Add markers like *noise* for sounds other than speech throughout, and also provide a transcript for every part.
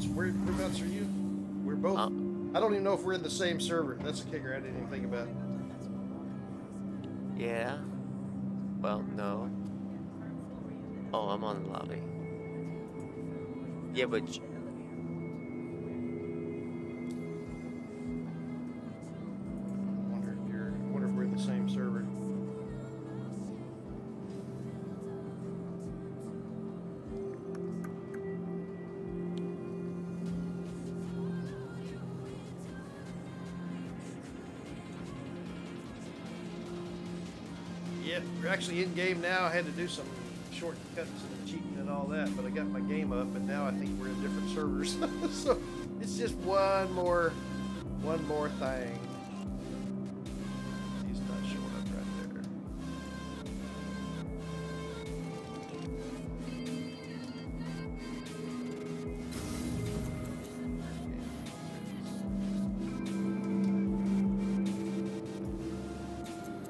So where, whereabouts are you? We're both. Uh, I don't even know if we're in the same server. That's a kicker. I didn't even think about. yeah. Well, no. Oh, I'm on the lobby. Yeah, but actually in game now. I had to do some shortcuts and cheating and all that, but I got my game up, and now I think we're in different servers. *laughs* so it's just one more, one more thing. He's not showing up right there.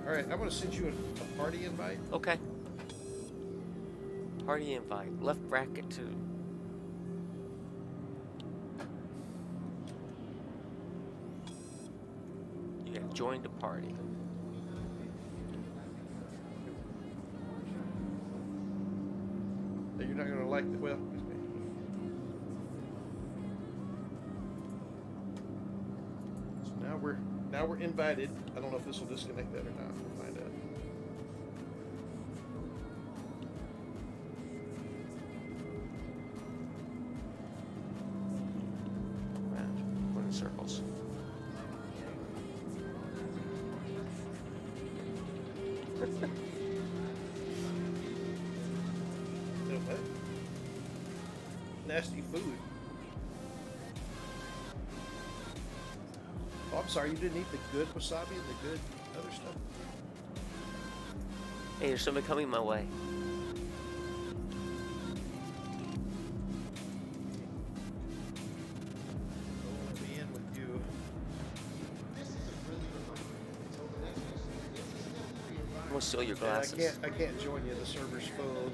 All right, I'm gonna send you a, party invite. okay. Party invite. Left bracket two. You have joined the party. You're not gonna like the well. So now we're now we're invited. I don't know if this will disconnect that or not. Nasty food. Oh, I'm sorry. You didn't eat the good wasabi and the good other stuff. Hey, there's somebody coming my way. I want to be in with you. I'm gonna steal your Yeah, I glasses. can't. I can't join you. The server's full.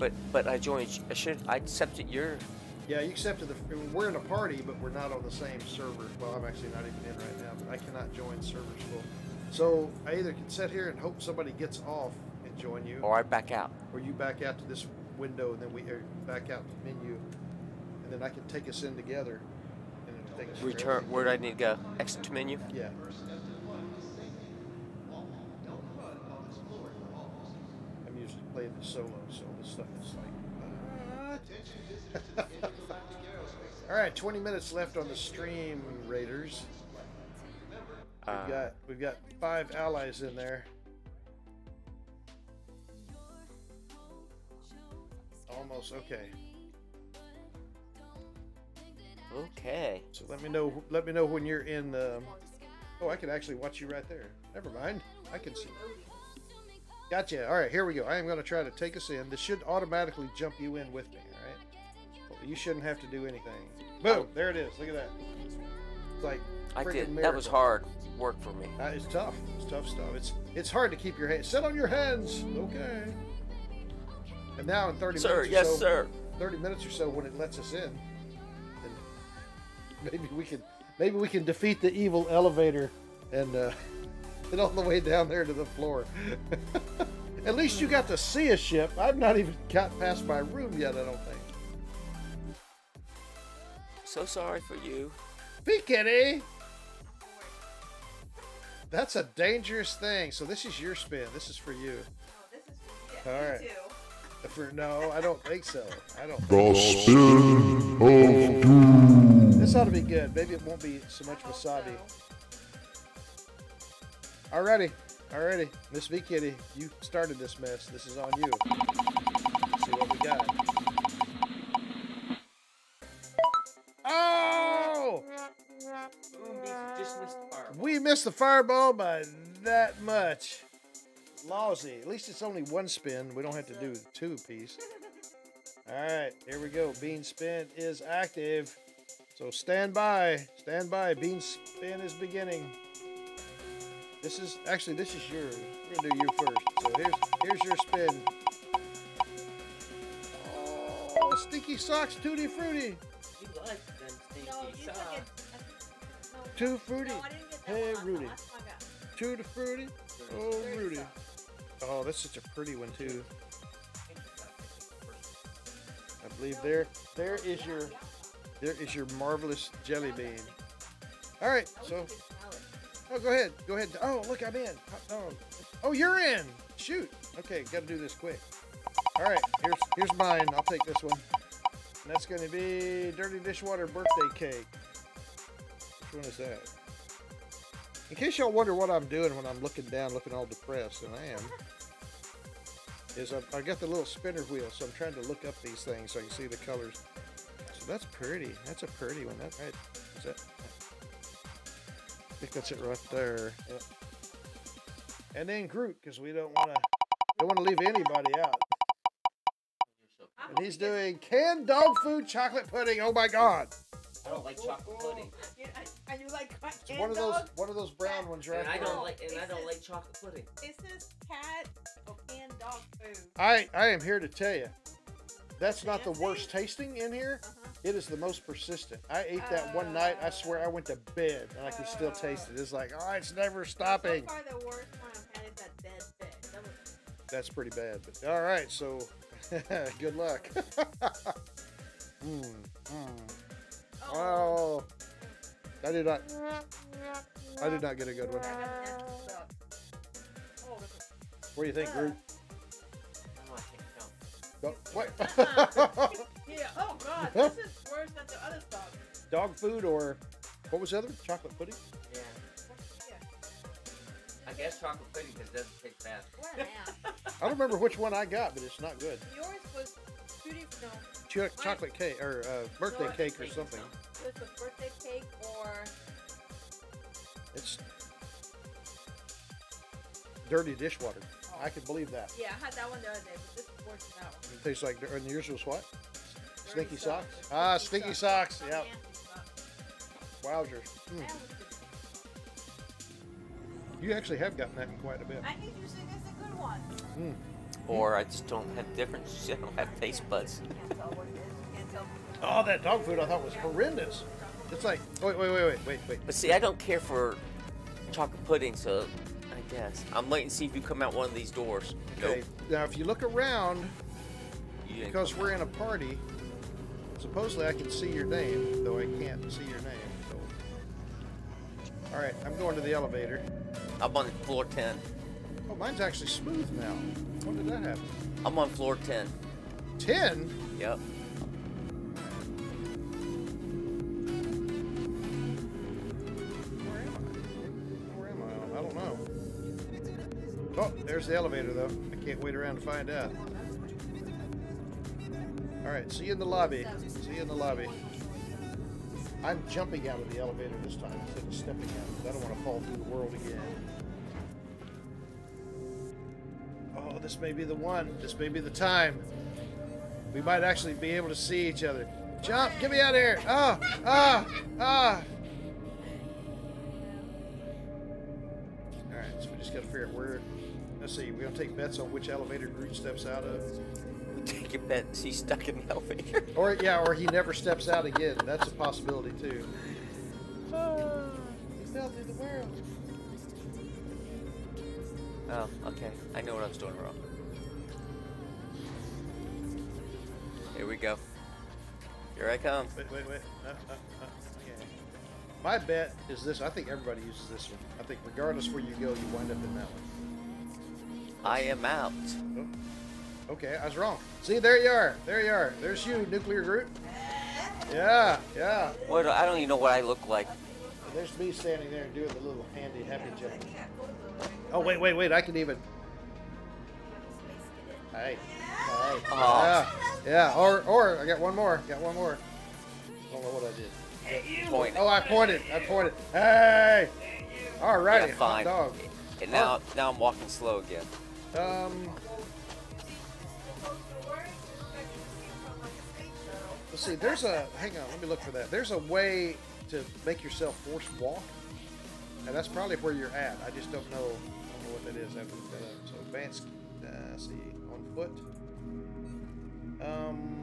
But but I joined. I should. I accepted your. Yeah, you accepted the. We're in a party, but we're not on the same server. Well, I'm actually not even in right now, but I cannot join servers full. So I either can sit here and hope somebody gets off and join you, Or I back out. or you back out to this window and then we back out to the menu, and then I can take us in together. And take us Return. Where do I need to go? Exit to menu. Yeah. I'm usually playing the solo, so this stuff is like. what? *laughs* All right, 20 minutes left on the stream, Raiders. We've Uh, got we've got five allies in there. Almost okay. Okay. So let me know. Let me know when you're in. Um, oh, I can actually watch you right there. Never mind. I can see. Gotcha. All right, here we go. I am going to try to take us in. This should automatically jump you in with me. All right. Well, you shouldn't have to do anything. Boom. There it is. Look at that. It's like I did. That was hard work for me. Uh, it's tough. It's tough stuff. It's it's hard to keep your hands. Sit on your hands. Okay. And now in 30 Sir, minutes or yes, so, sir. 30 minutes or so when it lets us in, then *laughs* maybe we can maybe we can defeat the evil elevator and uh, *laughs* get all the way down there to the floor. *laughs* At least you got to see a ship. I've not even got past my room yet. I don't think. So sorry for you. V Kitty. That's a dangerous thing. So this is your spin. This is for you. Oh, this is yeah, All me too. For no, I don't think so. I don't. The Think spin of doom. This ought to be good. Maybe it won't be so much wasabi. Alrighty, alrighty. Miss V Kitty, you started this mess. This is on you. Let's see what we got. Oh! Just missed the fireball. We missed the fireball by that much. Lousy. At least it's only one spin. We don't have to do two piece. All right, here we go. Bean spin is active. So stand by. Stand by. Bean spin is beginning. This is actually this is yours. We're gonna do you first. So here's here's your spin. Oh. Stinky Socks Tutti Frutti. You like them stinky you took socks. No, Too fruity. No, I didn't get that Hey, one Rudy. time. Last time Tutti Frutti. Oh, Rudy. Oh, that's such a pretty one too. I believe there, there is your, there is your marvelous jelly bean. All right, so oh, go ahead, go ahead. Oh, look, I'm in. Oh, oh, you're in. Shoot. Okay, got to do this quick. All right, here's here's mine. I'll take this one. And that's going to be dirty dishwater birthday cake. Which one is that? In case y'all wonder what I'm doing when I'm looking down, looking all depressed, and I am, is I, I got the little spinner wheel, so I'm trying to look up these things so I can see the colors. So that's pretty. That's a pretty one. That right? Is that? I think that's it right there. Yep. And then Groot, because we don't want to don't want to leave anybody out. And he's doing canned dog food chocolate pudding. Oh my God! I don't like chocolate pudding. You- And you like It's one of those one of those brown ones right And I there. don't like and I don't says- like chocolate pudding. It says cat or canned dog food. I I am here to tell you, that's not the worst tasting in here. Uh-huh. It is the most persistent. I ate that one night. I swear I went to bed and I can still taste it. It's like, oh, it's never stopping. So far, the worst one I've had is that dead fish. That was That's pretty bad. But all right, so *laughs* good luck. *laughs* mm, mm. Oh, I did not. I did not get a good one. I got nasty stuff. Oh, this What do you think, Groot? Oh, I can't count. No, what? *laughs* is- Yeah. Oh God, *laughs* this is worse than the other stuff. Dog food or what was the other? Chocolate pudding? Yeah. Yeah. I guess chocolate pudding because it doesn't taste bad. What an ass. I don't remember which one I got, but it's not good. Yours was tutti no. Ch- chocolate cake or uh, birthday No, cake or something. It was a birthday cake or It's dirty dishwater. I can believe that. yeah, I had that one the other day, but this is worse than that one. It tastes like. And yours was what? Dirty Stinky socks. socks. Ah, Stinky stinky socks. socks. Not Yep. Wowzers. Mm. That was good. You actually have gotten that in quite a bit. I think you think it's a good one. Mm. Or I just don't have different. *laughs* I don't have taste buds. Can't tell what it is. Can't tell. Oh, that dog food I thought was horrendous. It's like, wait, wait, wait, wait, wait, wait. But see, I don't care for chocolate pudding, so I guess I'm waiting to see if you come out one of these doors. Okay. Nope. Now, if you look around, You because we're in a party, supposedly I can see your name, though I can't see your name. So. All right, I'm going to the elevator. I'm on floor 10. Oh, mine's actually smooth now. When did that happen? I'm on floor 10. Ten. Yep. Where am I? Where am I? I don't know. Oh, there's the elevator, though. I can't wait around to find out. All right, see you in the lobby. See you in the lobby. I'm jumping out of the elevator this time instead of stepping out I don't want to fall through the world again. Oh, this may be the one. This may be the time. We might actually be able to see each other. Jump! Get me out of here! Ah! Ah! Ah! Alright, so we just gotta figure out where. Let's see, we're gonna take bets on which elevator Groot steps out of. Take your bet. She's stuck in the elevator. Or, yeah, or he never steps out again. That's a possibility, too. He fell through the world. Oh, okay. I know what I was doing wrong. Here we go. Here I come. Wait, wait, wait. Uh, uh, uh, okay. My bet is this. I think everybody uses this one. I think regardless where you go, you wind up in that one. I am out. Oh. Okay, I was wrong. See, there you are. There you are. There's you, Nuclear Groot. Yeah, yeah. What? I don't even know what I look like. There's me standing there doing the little handy happy jump. Oh, wait, wait, wait. I can even. Hey. Hey. Yeah, yeah. Or, or, I got one more. Got one more. I don't know what I did. Point. Oh, I pointed. I pointed. Hey. All righty. Yeah, fine. dog. And now, now I'm walking slow again. Um, let's see. There's a. Hang on. Let me look for that. There's a way to make yourself force walk, and that's probably where you're at. I just don't know. I don't know what that is. Looked that up. So advanced. Uh, let's see. On foot. Um.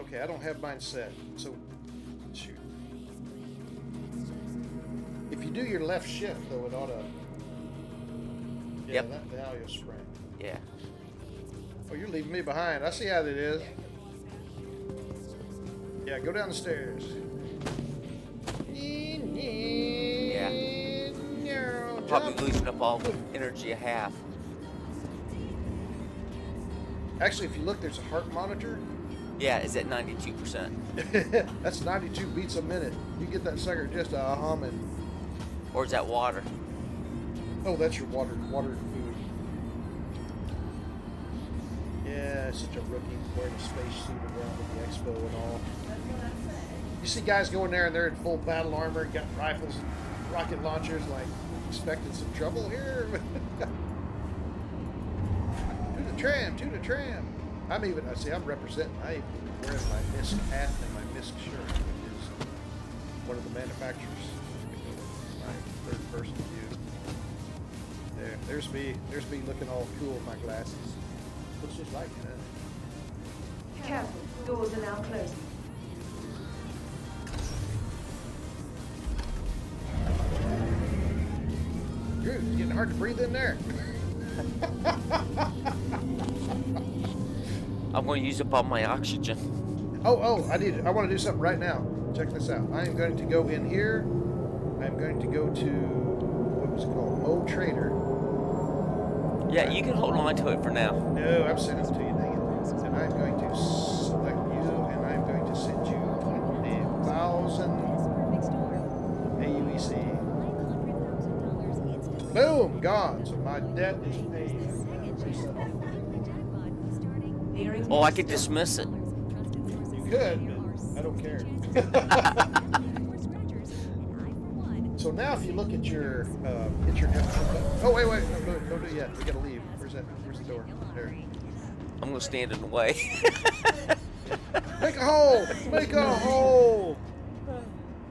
Okay, I don't have mine set. So, shoot. If you do your left shift, though, it ought to. Yeah, Yep. that, you'll sprint. Yeah. Oh, you're leaving me behind. I see how that is. Yeah, go down the stairs. Yeah. Probably losing up all the energy I have. Actually, if you look, there's a heart monitor. Yeah, is at 92%. *laughs* That's 92 beats a minute. You get that sucker just a humming. Or is that water? Oh, that's your water, water and food. Yeah, such a rookie wearing a spacesuit around at the expo and all. You see guys going there and they're in full battle armor, got rifles rocket launchers, like expecting some trouble here. *laughs* to the tram, to the tram. I'm even, I see, I'm representing. I even wearing my MISC hat and my MISC shirt, which is one of the manufacturers. My third person view. There, there's me, there's me looking all cool with my glasses. Looks just like it, huh? Careful, doors are now closing. It's getting hard to breathe in there. I'm going to use up all my oxygen. Oh, oh, I need. I want to do something right now. Check this out. I am going to go in here. I'm going to go to, what was it called? Mo Trader. Yeah, you can hold on to it for now. No, I'm sending it to you, dang it. And I'm going to select you, and I'm going to send you 1,000 Boom, gone. So my debt is paid. Oh, I could dismiss it. You could, but I don't care. *laughs* So now, if you look at your, uh, at your, oh wait, wait, no, no, don't do it yet. We gotta leave. Where's that? Where's the door? There. I'm going to stand in the way. *laughs* Make a hole. Make a *laughs* hole.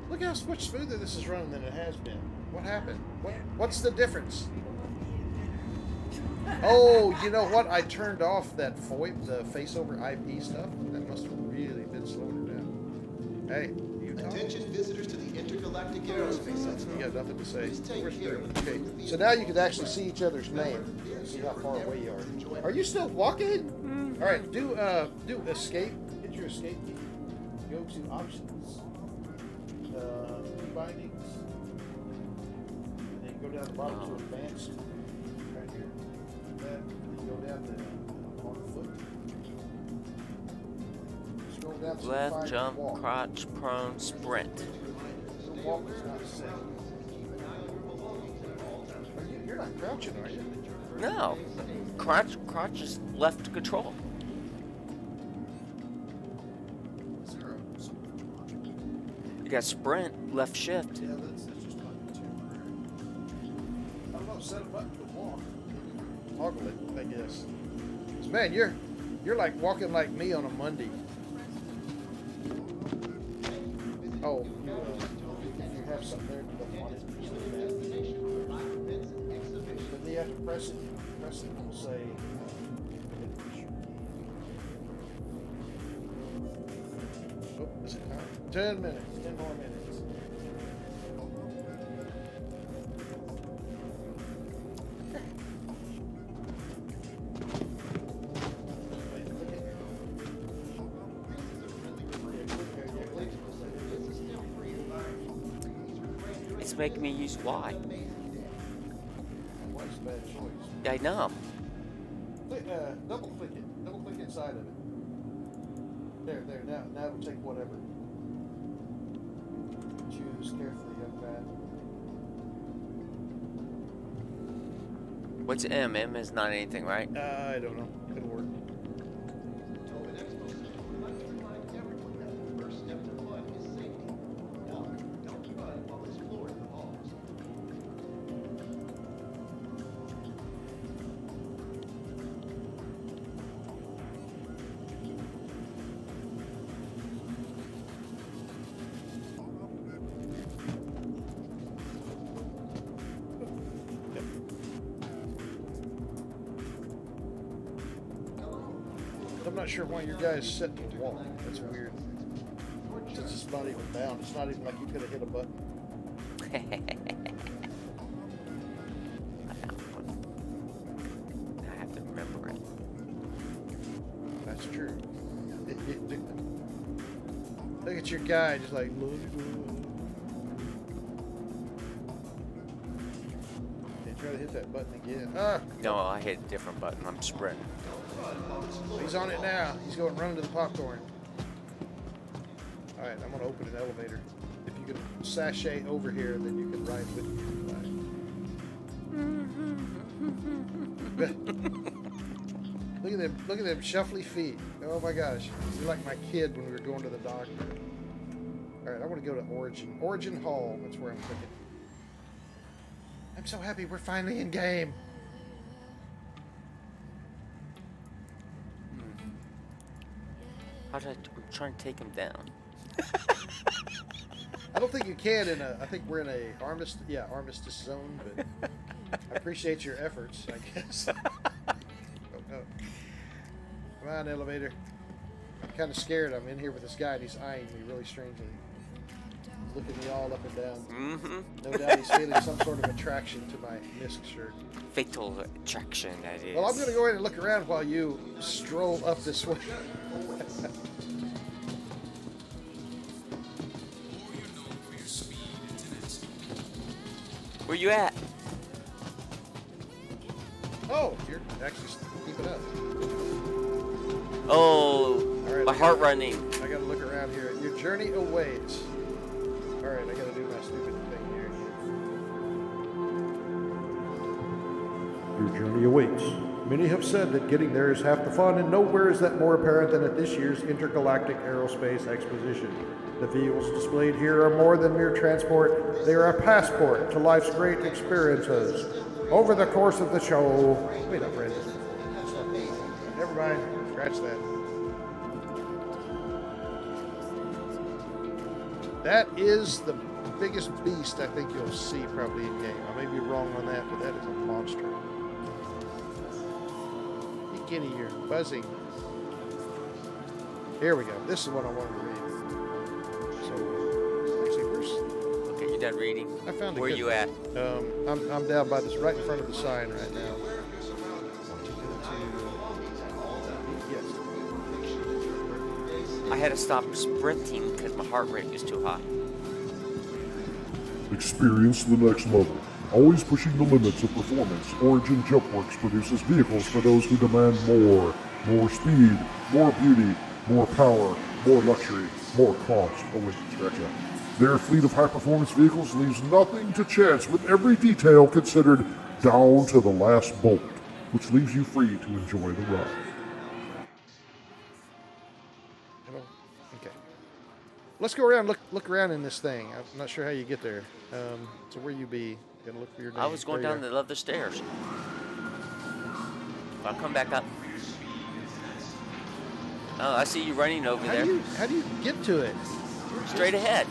Look how much smoother this is running than it has been. What happened? What? What's the difference? Oh, you know what? I turned off that FOIP, the face over IP stuff. That must have really been slowing her down. Hey, you talk. Attention visitors to the Intergalactic Aerospace Center. You got nothing to say. Please take Where's care the- of Okay, so now you can actually see each other's name. See how far away you are. Are you still walking? All right, do uh, do escape. Hit your escape key. Go to options. Uh, bindings. Down the bottom to advanced. Right here. Then go down to on foot. Scroll down to the Left, jump, walk. crotch, prone, sprint. The walk is not safe. You, you're not crouching, are you? No. Crotch, crotch is left control. You got sprint, left shift. Yeah, set a button to walk. Toggle it, I guess. man, you're you're like walking like me on a Monday. Oh, you, uh, have something there you don't. But then you to press it. Press it and say. Oh, is it time? Ten minutes. Ten more minutes. It's making me use Y. Bad choice? I know. Click, uh, double click it. Double click inside of it. There, there. Now, now it'll take whatever. Choose carefully, young man. What's M? M is not anything, right? Uh, I don't know. Could work. Not sure why your guy's set to walk. That's weird. Since it's not even down. It's not even like you could have hit a button. I found one. I have to remember it. That's true. Look at your guy, just like different button. I'm sprinting. he's on it now. He's going running to the popcorn. All right, I'm gonna open an elevator. If you can sashay over here, then you can ride with me. *laughs* look at them! Look at them shuffly feet. Oh my gosh, you're like my kid when we were going to the doctor. All right, I want to go to Origin. Origin Hall. That's where I'm clicking. I'm so happy we're finally in game. How did I? I'm trying to take him down. *laughs* I don't think you can in a. I think we're in a armistice. Yeah, armistice zone. But I appreciate your efforts. I guess. *laughs* oh, no. Come on, elevator. I'm kind of scared. I'm in here with this guy, and he's eyeing me really strangely. Looking me all up and down. Mm-hmm. No doubt he's feeling some sort of attraction to my MISC shirt. Fatal attraction, that is. Well, I'm going to go ahead and look around while you stroll up this way. Where you at? oh, you're actually keeping up. Oh, right, my heart running. I gotta look around here. Your journey awaits. Awaits. Many have said that getting there is half the fun, and nowhere is that more apparent than at this year's Intergalactic Aerospace Exposition. The vehicles displayed here are more than mere transport, they are a passport to life's great experiences. Over the course of the show. Wait up, Brandon. Never mind. Scratch that. That is the biggest beast I think you'll see probably in game. I may be wrong on that, but that is a monster. Hey, Guinea, you're buzzing. Here we go. This is what I wanted to read. So, actually, where's Okay, you done reading? I found Where good- you at? um, I'm, I'm down by this, right in front of the sign right now. Yes. I had to stop sprinting because my heart rate was too high. Experience the next level. Always pushing the limits of performance, Origin Jumpworks produces vehicles for those who demand more. More speed, more beauty, more power, more luxury, more cost. Oh wait. Their fleet of high-performance vehicles leaves nothing to chance with every detail considered down to the last bolt, which leaves you free to enjoy the ride. Okay. Let's go around. Look, look around in this thing. I'm not sure how you get there. Um, so where you be? Look for your name. I was going down the other stairs. I'll come back up. Oh, I see you running over How there. do you how do you get to it? Straight ahead.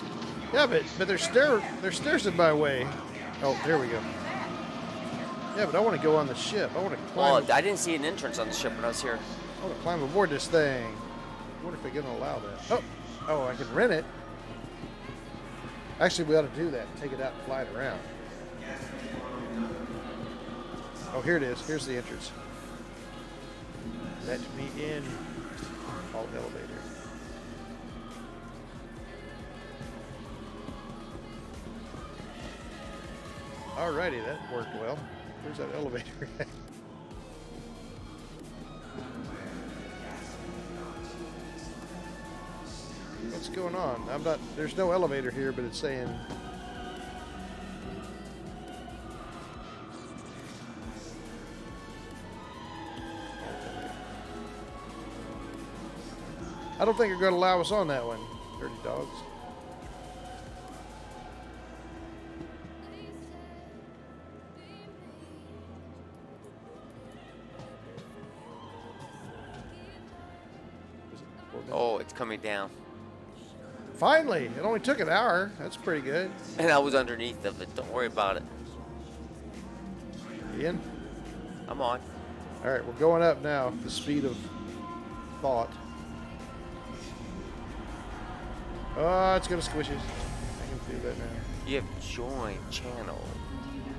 Yeah, but but there's stair there's stairs in my way. Oh, there we go. Yeah, but I want to go on the ship. I want to climb. Well, I didn't see an entrance on the ship when I was here. I want to climb aboard this thing. I wonder if they're gonna allow that. Oh, oh, I can rent it. Actually, we ought to do that. Take it out and fly it around. Oh, here it is. Here's the entrance. Let me in. All elevator. Alrighty, that worked well. Where's that elevator? at? *laughs* What's going on? I'm not. There's no elevator here, but it's saying. I don't think they're going to allow us on that one. Dirty dogs. Was it four minutes? Oh, it's coming down. Finally, it only took an hour. That's pretty good. And I was underneath of it. Don't worry about it. Ian? I'm on. All right, we're going up now. The speed of thought. Oh, it's gonna squish us. I can feel that now. You have join channel.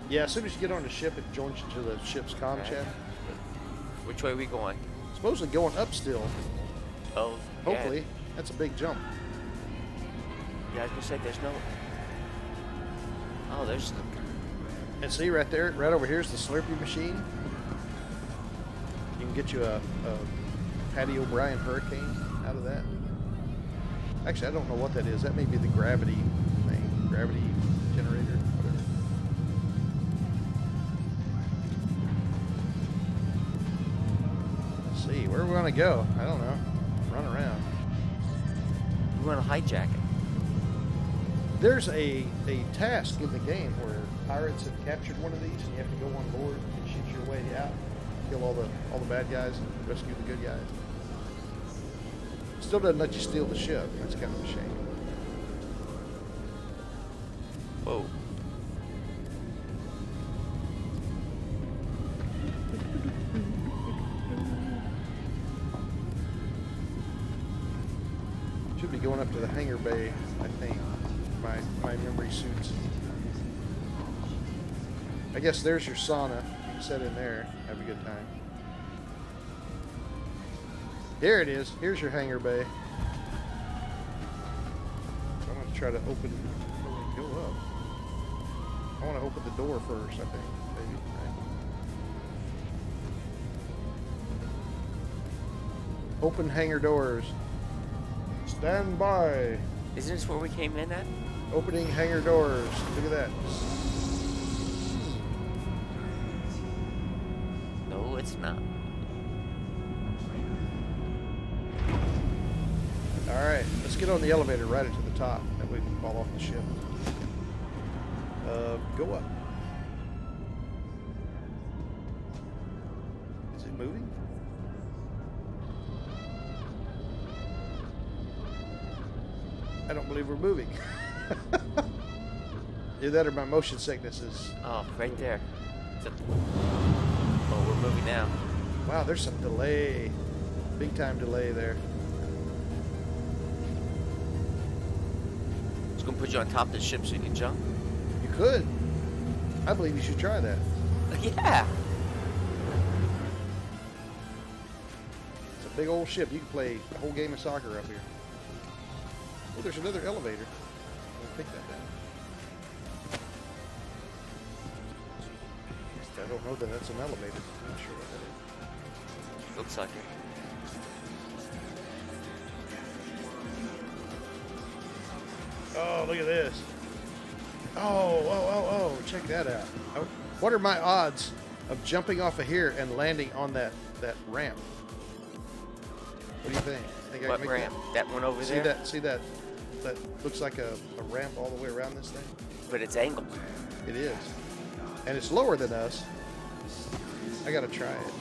Yeah, as soon as you get on the ship, it joins you to the ship's comm Right. chat. Which way are we going? Supposedly going up still. Oh, yeah. Hopefully, that's a big jump. Yeah, I was gonna say there's no. Oh, there's. And see right there, right over here is the Slurpee machine. You can get you a, a Patty O'Brien Hurricane out of that. Actually, I don't know what that is. That may be the gravity thing, gravity generator, whatever. Let's see, where are we gonna go? I don't know. Run around. We want to hijack it. There's a, a task in the game where pirates have captured one of these, and you have to go on board and shoot your way out, kill all the all the bad guys, and rescue the good guys. Still doesn't let you steal the ship. That's kind of a shame. Whoa. Should be going up to the hangar bay, I think. My my memory suits. I guess there's your sauna. You can sit in there, have a good time. Here it is. Here's your hangar bay. I'm going to try to open. Go up. I want to open the door first. I think. Maybe. Right. Open hangar doors. Stand by. Isn't this where we came in at? Opening hangar doors. Look at that. No, it's not. Let's get on the elevator right into the top. That way we can fall off the ship. Uh, go up. Is it moving? I don't believe we're moving. *laughs* Either that or my motion sickness is. Oh, right there. A- Oh, we're moving now. Wow, there's some delay. Big time delay there. Gonna put you on top of the ship so you can jump. You could. I believe you should try that. Uh, yeah. It's a big old ship. You can play a whole game of soccer up here. Oh, there's another elevator. I'll pick that down. I don't know that that's an elevator. I'm not sure what that Looks like it. Oh, look at this. Oh, oh, oh, oh. Check that out. Oh, What are my odds of jumping off of here and landing on that, that ramp? What do you think? think I can What make ramp? That one over That? See there? that? See that? That looks like a, a ramp all the way around this thing? But it's angled. It is. And it's lower than us. I gotta try it.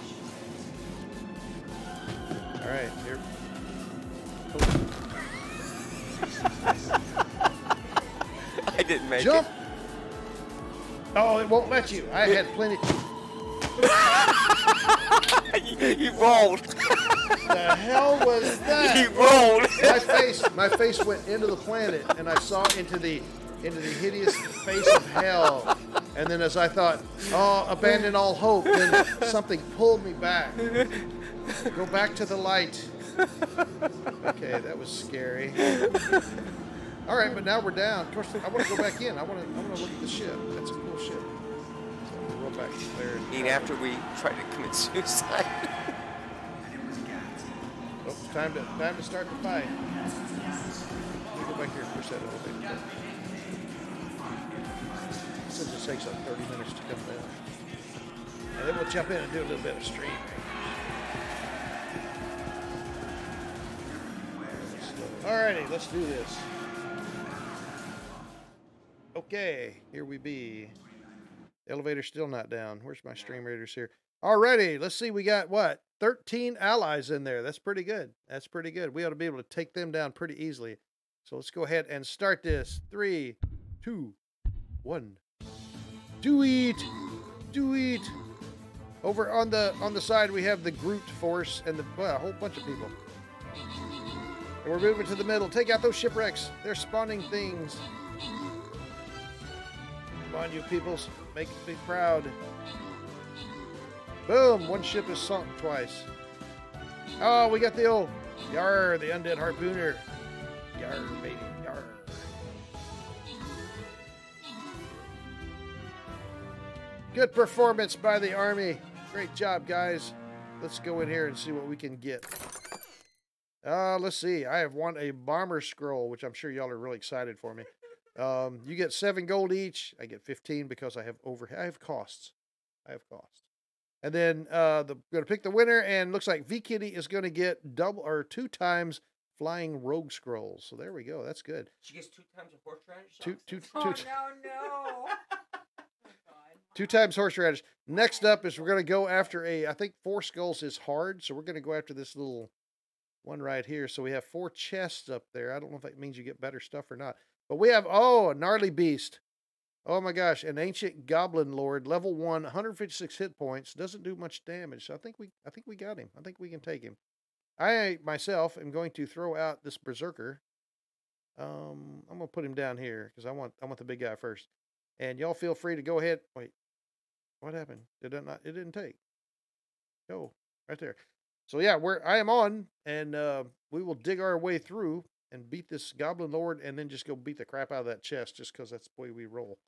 Alright, here. I *laughs* didn't make Jump! Oh, it won't let you. I had plenty. it. *laughs* you rolled. the hell was that? you rolled. My face, my face went into the planet, and I saw into the into the hideous face of hell. And then, as I thought, oh, abandon all hope, then something pulled me back. Go back to the light. Okay, that was scary. All right, but now we're down. Of course, I want to go back in. I want to. I want to look at the ship. That's a cool ship. So we'll roll back there. Even after we try to commit suicide. Oh, time to time to start the fight. Let me go back here and push that elevator. Since it takes like 30 minutes to come down. And then we'll jump in and do a little bit of stream. Alrighty, let's do this. Okay, here we be. Elevator still not down. Where's my stream raiders here? Alrighty, let's see. We got what? 13 allies in there. That's pretty good. That's pretty good. We ought to be able to take them down pretty easily. So let's go ahead and start this. Three, two, one. Do it! Do it! Over on the on the side we have the Groot force and the well, a whole bunch of people. And we're moving to the middle. Take out those shipwrecks. They're spawning things. Come on, you peoples. Make me proud. Boom! One ship is sunk twice. Oh, we got the old Yar, the undead harpooner. Yar, baby, yar. Good performance by the army. Great job, guys. Let's go in here and see what we can get. Uh, let's see. I have won a bomber scroll, which I'm sure y'all are really excited for me. Um, you get seven gold each. I get 15 because I have over. I have costs. I have costs. And then uh, the going to pick the winner, and looks like V Kitty is going to get double or two times flying rogue scrolls. So there we go. That's good. She gets two times a horseradish. Two, two, two, Oh t- no no. *laughs* Oh two times horseradish. Next up is we're going to go after a. I think four skulls is hard, so we're going to go after this little one right here. So we have four chests up there. I don't know if that means you get better stuff or not. But we have oh a gnarly beast. Oh my gosh, an ancient goblin lord, level one, 156 hit points, doesn't do much damage. So I think we I think we got him. I think we can take him. I myself am going to throw out this berserker. Um, I'm gonna put him down here because I want I want the big guy first. And y'all feel free to go ahead. Wait, what happened? Did it not? It didn't take. Go right there. So yeah, we're I am on, and uh, we will dig our way through and beat this goblin lord, and then just go beat the crap out of that chest, just because that's the way we roll.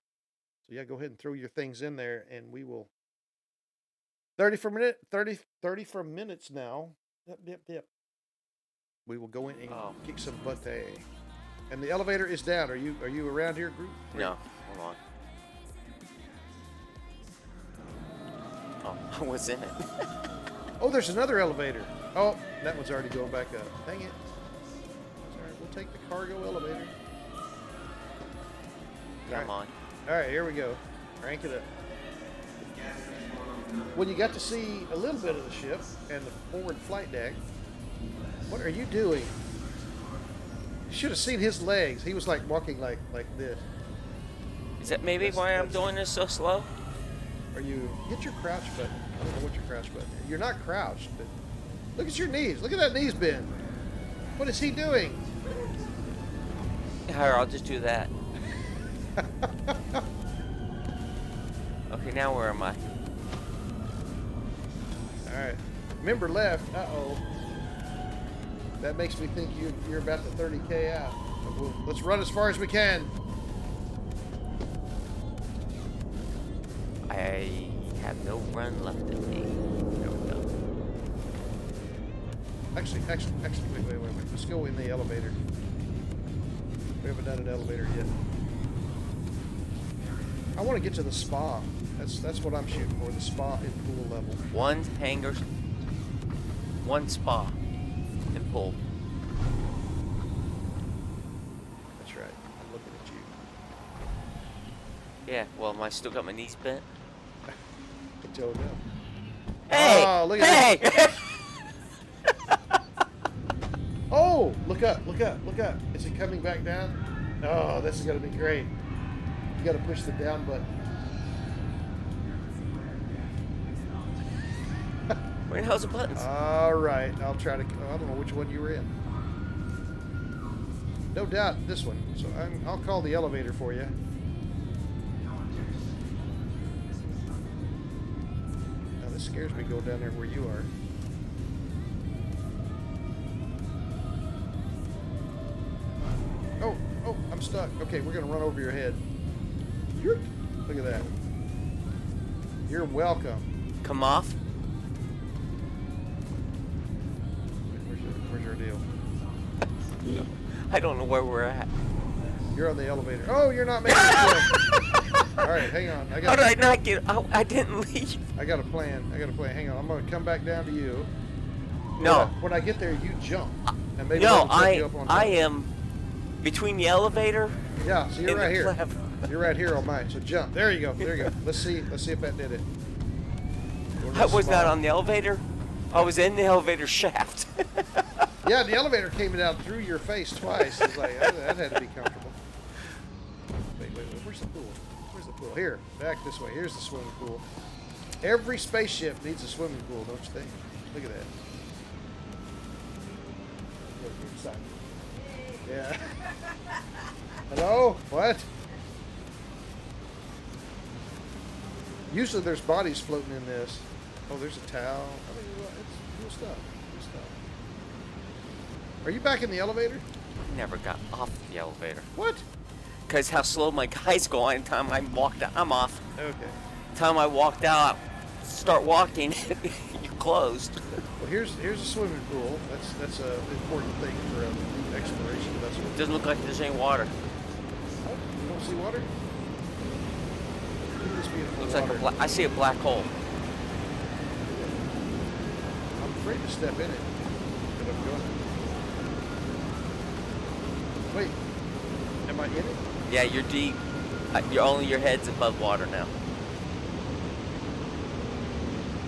So yeah, go ahead and throw your things in there, and we will. Thirty for minute, 30, 30 for minutes now. Yep, yep, yep. We will go in and Oh. kick some butt. And the elevator is down. Are you are you around here, group? No, hold on. Oh, *laughs* I was in it. Oh, there's another elevator. Oh, that one's already going back up. Dang it. All right, take the cargo elevator. Come on. All right, here we go. Crank it up. When you got to see a little bit of the ship and the forward flight deck, what are you doing? You should have seen his legs. He was like walking like like this. Is that maybe That's- why I'm doing this so slow? Are you hit your crouch button? I don't know what your crouch button. is. You're not crouched, but look at your knees. Look at that knees bend. What is he doing? Here, I'll just do that. *laughs* Okay, now where am I? All right. Remember left. Uh oh. That makes me think you, you're about to 30k out. We'll, let's run as far as we can. I have no run left in me. There we go. Actually, actually, actually, wait, wait, wait, wait. Let's go in the elevator. We haven't done an elevator yet. I want to get to the spa. That's that's what I'm shooting for. The spa in pool level. One hangar, one spa, and pool. That's right. I'm looking at you. Yeah, well, am I still got my knees bent? I don't know. Hey! Oh, look at hey! *laughs* up, look up, look up. Is it coming back down? Oh, this is gonna be great. You gotta push the down button. *laughs* Where the hell's the buttons? All right, I'll try to. I don't know which one you were in. No doubt this one. So I'm, I'll call the elevator for you. Now this scares me going down there where you are. Stuck. Okay, we're gonna run over your head. Look at that. You're welcome. Come off. Where's your, where's your deal? *laughs* I don't know where we're at. You're on the elevator. Oh, you're not making it. *laughs* All right, hang on. I How got. did I not get? I, I didn't leave. I got a plan. I got a plan. Hang on. I'm gonna come back down to you. When No, I, when I get there, you jump. And maybe no, I you up on top. I am between the elevator. Yeah. So you're right here. You're right here on mine. So jump. There you go. There you go. Let's see. Let's see if that did it. I was not on the elevator. I was in the elevator shaft. *laughs* Yeah, the elevator came down through your face twice. It's like that, had to be comfortable. Wait, wait, wait. Where's the pool? Where's the pool? Here, back this way. Here's the swimming pool. Every spaceship needs a swimming pool, don't you think? Look at that. Look, Sorry. Yeah. *laughs* Hello? What? Usually there's bodies floating in this. Oh, there's a towel. I mean, it's cool stuff. Cool stuff. Are you back in the elevator? Never got off the elevator. What? Because how slow my *laughs* guys go on time I walked out. I'm off. Okay. Time I walked out, start walking, *laughs* you're closed. Well, here's here's a swimming pool. That's that's a important thing for new exploration vessel. Doesn't look like there's any water. Oh, you don't see water? Look at this beautiful Looks like a water. bla- I see a black hole. I'm afraid to step in it, but I'm going. Wait, am I in it? Yeah, you're deep. Uh, You're only your head's above water now.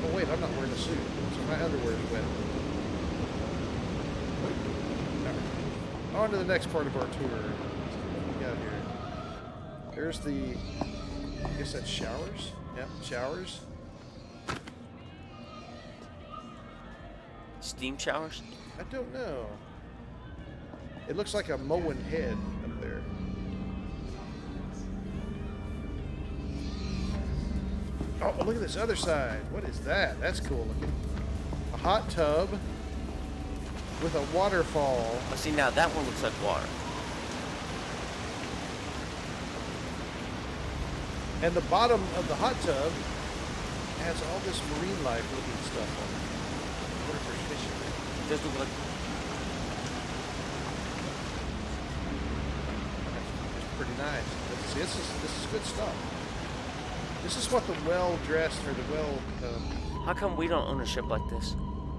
Oh wait, I'm not wearing a suit, so my underwear is wet. Alright. On to the next part of our tour. We got here? There's the, I guess that's showers. Yep, showers. Steam showers? I don't know. It looks like a mowing head up there. Oh, look at this other side. What is that? That's cool looking. A hot tub with a waterfall. Oh, see now that one looks like water. And the bottom of the hot tub has all this marine life looking stuff on it. I wonder if there's fish in there. Does look like that's pretty nice. See, this is this is good stuff. This is what the well-dressed or the well. Um, how come we don't own a ship like this?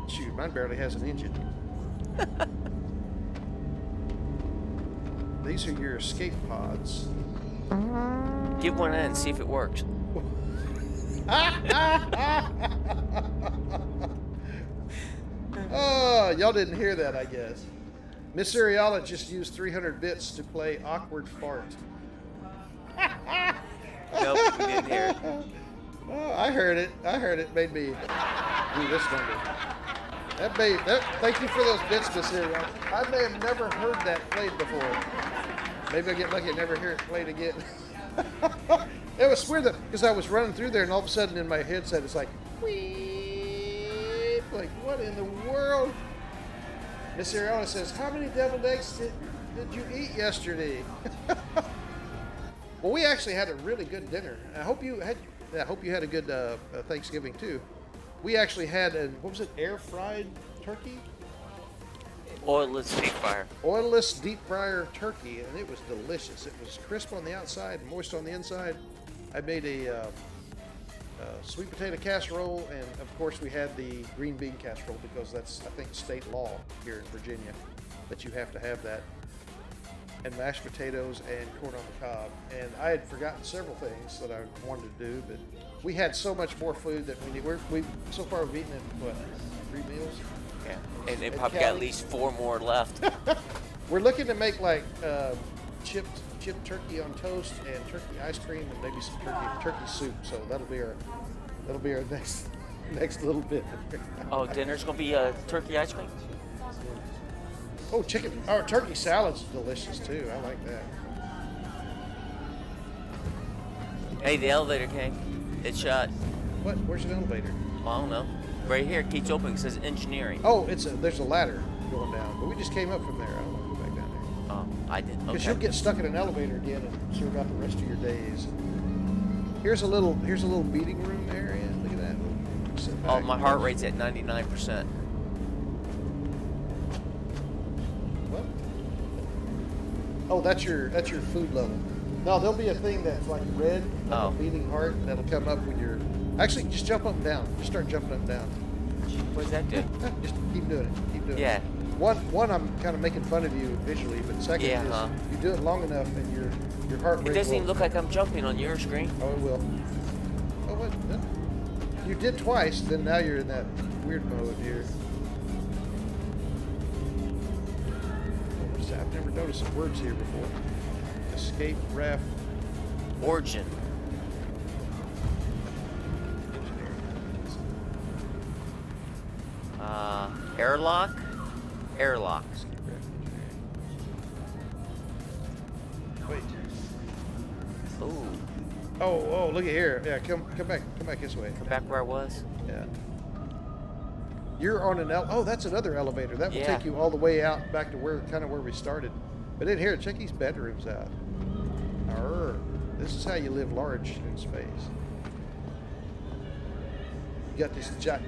shoot, mine barely has an engine. *laughs* These are your escape pods. Get one in see if it works. Oh, *laughs* y'all didn't hear that, I guess. Miss Ariala just used 300 bits to play awkward fart. *laughs* Nope, we didn't hear it. Oh, I heard it. I heard it. Made me do this number. That made that. Thank you for those bits, Miss Ariala. I may have never heard that played before. Maybe I'll get lucky and never hear it played again. *laughs* it was weird because I was running through there and all of a sudden in my headset it's like, Weep. like what in the world? Miss Ariana says, "How many deviled eggs did, did you eat yesterday?" *laughs* well, we actually had a really good dinner. I hope you had. I hope you had a good uh, uh, Thanksgiving too. We actually had a what was it? Air fried turkey, Oilless deep fire. oilless deep fryer turkey, and it was delicious. It was crisp on the outside, moist on the inside. I made a uh, uh, sweet potato casserole, and of course we had the green bean casserole because that's I think state law here in Virginia that you have to have that. And mashed potatoes and corn on the cob. And I had forgotten several things that I wanted to do, but we had so much more food that we need. We're, we so far we've eaten it what three meals. Yeah. And they And probably got at least four more left. *laughs* We're looking to make like uh, chipped chipped turkey on toast and turkey ice cream and maybe some turkey turkey soup. So that'll be our that'll be our *laughs* next next little bit. oh, dinner's gonna be uh, turkey ice cream? Oh, chicken! Our turkey salad's delicious too. I like that. Hey, the elevator came. It shut. What? Where's the elevator? Well, I don't know. Right here, it keeps opening. It says engineering. Oh, it's a there's a ladder going down, but we just came up from there. I don't want to go back down there Oh, I didn't. because Okay. you'll get stuck in an elevator again and serve out the rest of your days. Here's a little here's a little meeting room area. Look at that. Oh, my heart rate's at 99%. What? Oh, that's your that's your food level. No, there'll be a thing that's like red, like Oh. a beating heart, that'll come up when you're. Actually, just jump up and down. Just start jumping up and down. What does that do? *laughs* Just keep doing it. Keep doing Yeah. it. Yeah. One, one, I'm kind of making fun of you visually, but second Yeah, is huh? you do it long enough and your your heart rate. It doesn't will, even look like I'm jumping on your screen. Oh, it will. Oh, what? You did twice, then now you're in that weird mode here. never noticed the words here before. Escape raft. Origin. Uh, airlock? Airlock. Wait. Oh. Oh, oh, look at here. Yeah, come come back. Come back this way. Come back where I was? Yeah. You're on an el- oh, that's another elevator. That will Yeah. take you all the way out back to where kind of where we started. But in here, check these bedrooms out. Arr, this is how you live large in space. You got this giant.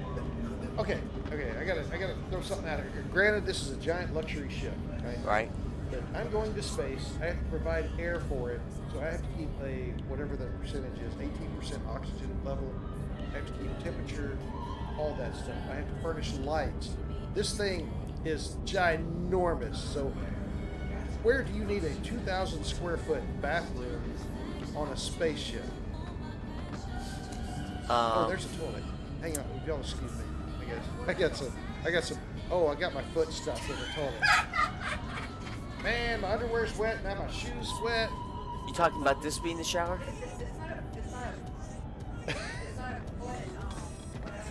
Okay, okay, I gotta, I gotta throw something out here. Granted, this is a giant luxury ship, okay? Right. But I'm going to space. I have to provide air for it, so I have to keep a whatever the percentage is, 18% oxygen level. I have to keep temperature, all that stuff. I have to furnish lights. This thing is ginormous. So, where do you need a 2,000 square foot bathroom on a spaceship? oh, Um, there's a toilet. Hang on, y'all excuse me. I guess I got some. I got some. Oh, I got my foot stuck in the toilet. Man, my underwear's wet. Now my shoes wet. you talking about this being the shower?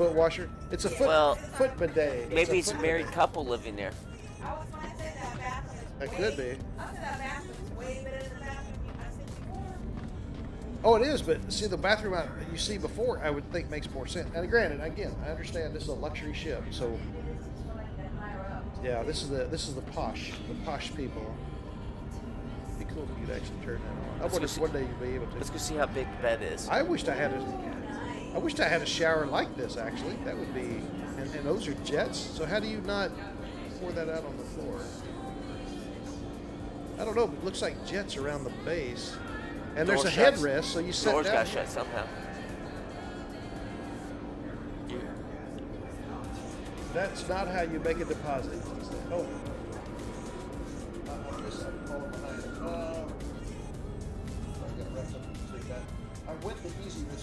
Foot washer. It's a foot Well, foot bidet. Maybe a it's a foot married bidet. couple living there. I was going to say that bathroom is That way- could be. I said that bathroom is way better than the bathroom I said before. Oh, it is. But see, the bathroom I, you see before, I would think makes more sense. And granted, again, I understand this is a luxury ship, so yeah, this is the this is the posh, the posh people. It'd be cool if you could actually turn that on. I wonder go if one day you'd be able to. Let's go see how big the bed is. I wished I had a. I wished I had a shower like this. Actually, that would be. And, and those are jets. So how do you not pour that out on the floor? I don't know. But it looks like jets around the base, and there's a shuts. headrest, so you sit Doors down. got shut somehow. That's not how you make a deposit. Oh. I guess I'm falling behind. Uh, I gotta wrap something to say that. I went the easy this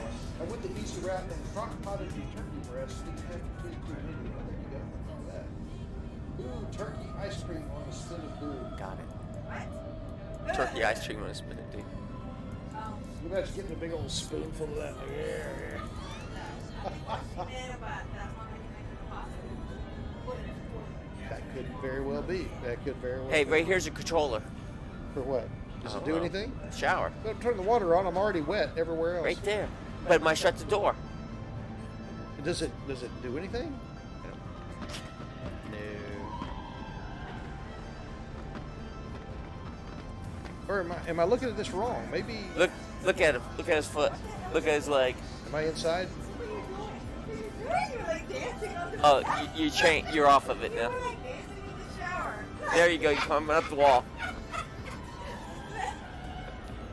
your uh, I went the easy route and crock potted your turkey breast. Didn't have to tweak too many. There you go. All that. Ooh, turkey ice cream on a spin of boo. Got it. Turkey ice cream on a spinach, dude. You imagine getting a big old spoonful of that. Yeah. that could very well be. That could very well Hey, be. right here's a controller. For what? Does it don't do know. anything? Shower. Don't turn the water on. I'm already wet everywhere else. Right there. But it might shut the door. Does it does it do anything? No. Or am I am I looking at this wrong? Maybe Look look at him. Look at his foot. Look at his leg. am I inside? You're like dancing on the Oh, you, you change. You're off of it now. You're like dancing in the shower. There you go. You're coming up the wall.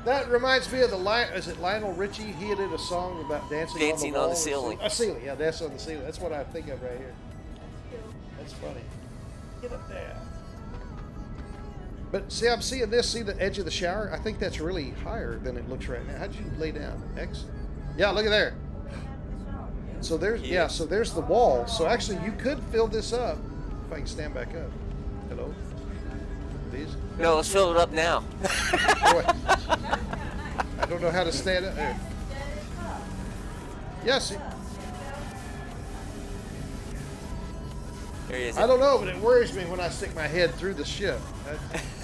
That reminds me of the Lion. Is it Lionel Richie? He did a song about dancing, Dancing on on the, the ceiling. A ceiling, yeah, that's on the ceiling. That's what I think of right here. That's funny. Get up there. But see, I'm seeing this. See the edge of the shower? I think that's really higher than it looks right now. How'd you lay down? X? Yeah, look at there. So there's yeah. Yeah. So there's the wall. So actually, you could fill this up if I can stand back up. Hello. No, let's fill it up now. Boy. *laughs* I don't know how to stand up there. Yes, There he is. I don't know, but it worries me when I stick my head through the ship.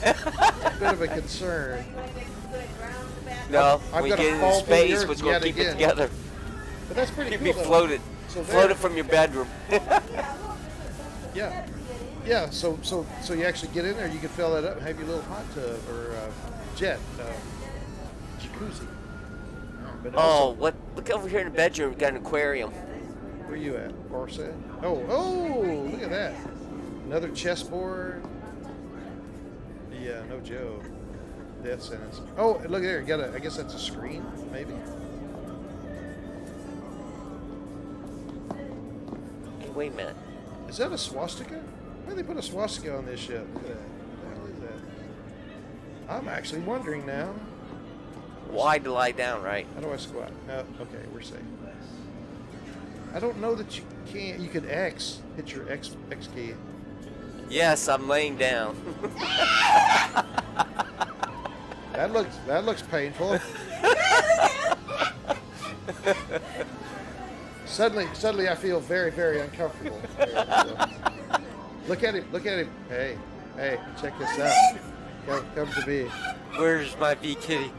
That's a bit of a concern. You want to make some good ground in the bathroom? No, I'm gonna get into space, going to keep again. it together? But that's pretty *laughs* You'd cool. be though. floated. So floated from your bedroom. *laughs* Yeah, yeah. So so so you actually get in there, you can fill that up, and have your little hot tub or uh, jet uh, jacuzzi. But oh, also, what? Look over here in the bedroom. We got an aquarium. where you at, Orset? Oh oh, look at that. Another chessboard. Yeah, no joke. Death sentence. Oh, look there. You got a. I guess that's a screen, maybe. Hey, wait a minute. Is that a swastika? Why they put a swastika on this ship? Look at that. What the hell is that? I'm actually wondering now. Wide to lie down, right? How do I squat? Oh, okay, we're safe. I don't know that you can't. You could X. Hit your X X key. Yes, I'm laying down. *laughs* That looks that looks painful. *laughs* suddenly, suddenly, I feel very, very uncomfortable. *laughs* Look at him. Look at him. Hey, hey, check this out. Come, come to me. Where's my V Kitty?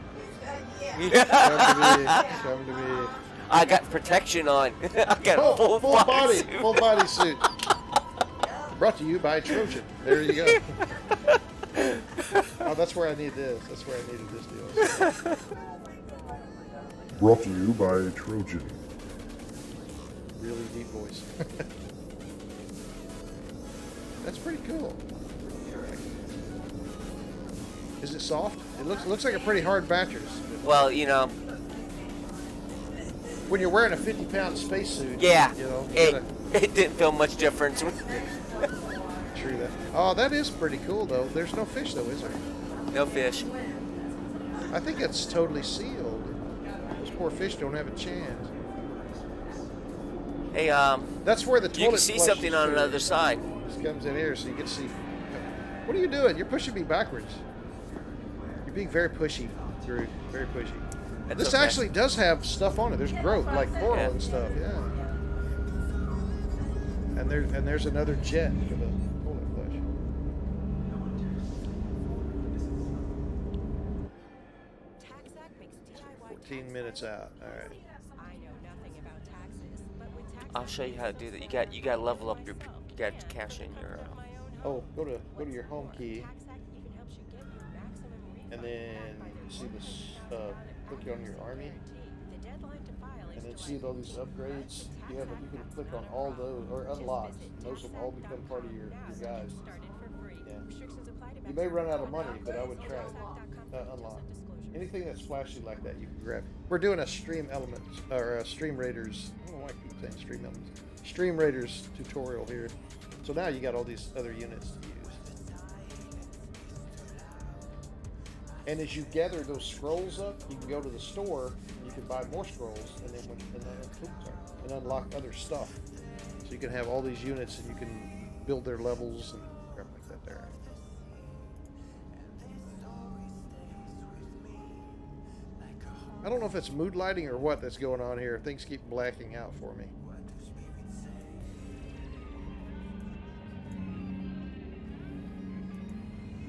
Come to me. *laughs* Come to me. I got protection on. *laughs* I got Oh, a full, full body, suit. full body suit. *laughs* Brought to you by Trojan. There you go. oh, that's where I need this. That's where I needed this deal. Brought to you by Trojan. Really deep voice. That's pretty cool. Is it soft? It looks looks like a pretty hard mattress. Well, you know, When you're wearing a 50 pound spacesuit, yeah, you know, you it, gotta- *laughs* it didn't feel much difference. *laughs* True that. Oh, that is pretty cool though. There's no fish though, is there? no fish. I think it's totally sealed. Those poor fish don't have a chance. Hey, um, That's where the toilet you can see something on another side. This comes in here so you can see. What are you doing? You're pushing me backwards. You're being very pushy, Groot. Very pushy. That's this okay. actually does have stuff on it. There's growth, like coral Yeah. and stuff. Yeah. And there, and there's another jet for the toilet flush. TaxAct makes DIY 14 minutes out. All right. I know nothing about taxes, but with tax I'll show you how to do that. You got you got to level up your. To cash in your. Uh, Oh, go to go to your home key, get and then see this. Uh, click on your army, and then see all these upgrades. You have you can click on all those or unlock. Those will all become part of your, your guys. Yeah. You may run out of money, but I would try. Uh, unlock. Anything that's flashy like that, you can grab. We're doing a Stream Elements or a Stream Raiders. I don't know why I keep saying Stream Elements. Stream Raiders tutorial here. So now you got all these other units to use. And as you gather those scrolls up, you can go to the store. And you can buy more scrolls, and then and and unlock other stuff. So you can have all these units, and you can build their levels and crap like that there. I don't know if it's mood lighting or what that's going on here. Things keep blacking out for me.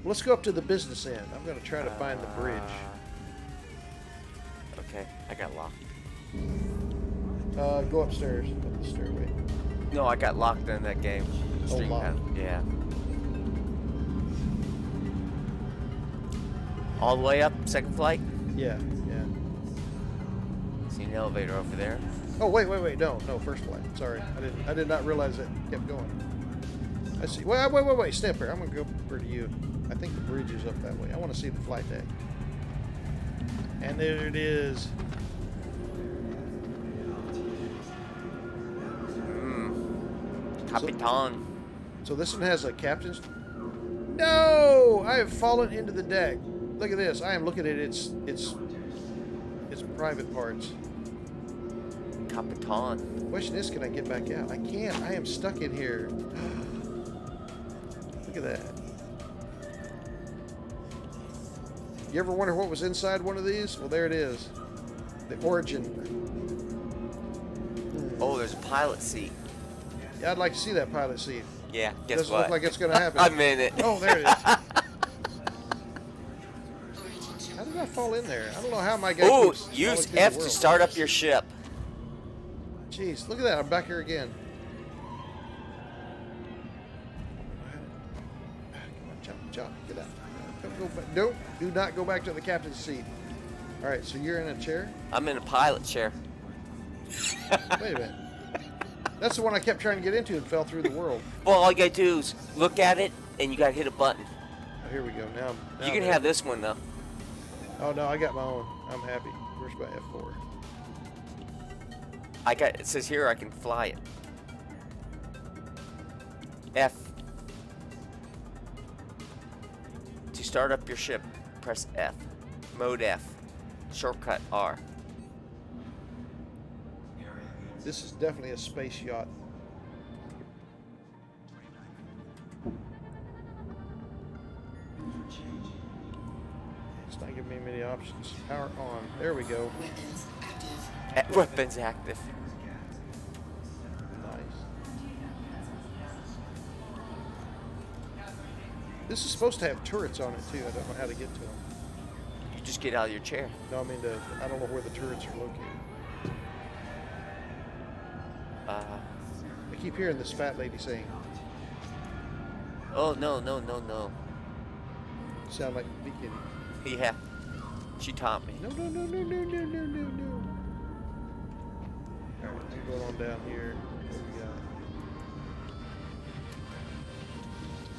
Let's go up to the business end. I'm going to try to find the bridge. okay, I got locked. Uh, go upstairs, up the stairway. No, I got locked in that game. Oh, locked. Yeah. All the way up, second flight. Yeah, yeah. See an elevator over there. Oh wait, wait, wait! No, no, first flight. Sorry, I didn't. I did not realize it kept going. I see. Wait, wait, wait, wait! Step here. I'm gonna go over to you. I think the bridge is up that way. I want to see the flight deck. And there it is. Hmm. Capitan. So this one has a captain's. No, I have fallen into the deck. Look at this. I am looking at its its its private parts. Capitan. Question is, can I get back out? I can't. I am stuck in here. *gasps* Look at that. You ever wonder what was inside one of these? Well, there it is. The origin. Oh, there's a pilot seat. Yeah, I'd like to see that pilot seat. Yeah, guess Doesn't what? look like it's going *laughs* to happen. I'm in it. Oh, there it is. *laughs* How did I fall in there? I don't know how my guy. Ooh, use F to start up your ship. Jeez, look at that. I'm back here again. Go back. Don't, do not go back to the captain's seat. All right, so you're in a chair? I'm in a pilot chair. Wait a minute. That's the one I kept trying to get into and fell through the world. *laughs* Well, all you gotta do is look at it, and you gotta hit a button. Oh, here we go. Now, now You can have this one though. Oh, no, I got my own. I'm happy. Where's my F4? I got. It says here I can fly it. F. To start up your ship, press F. Mode F. Shortcut R. This is definitely a space yacht. It's not giving me many options. Power on. There we go. Eh, Weapons active. This is supposed to have turrets on it too. I don't know how to get to them. You just get out of your chair. No, I mean, the, I don't know where the turrets are located. Uh, I keep hearing this fat lady saying, oh no no no no. sound like me kidding. Yeah, she taught me. No, no, no, no, no, no, no, no, no. Alright, I'm going on down here.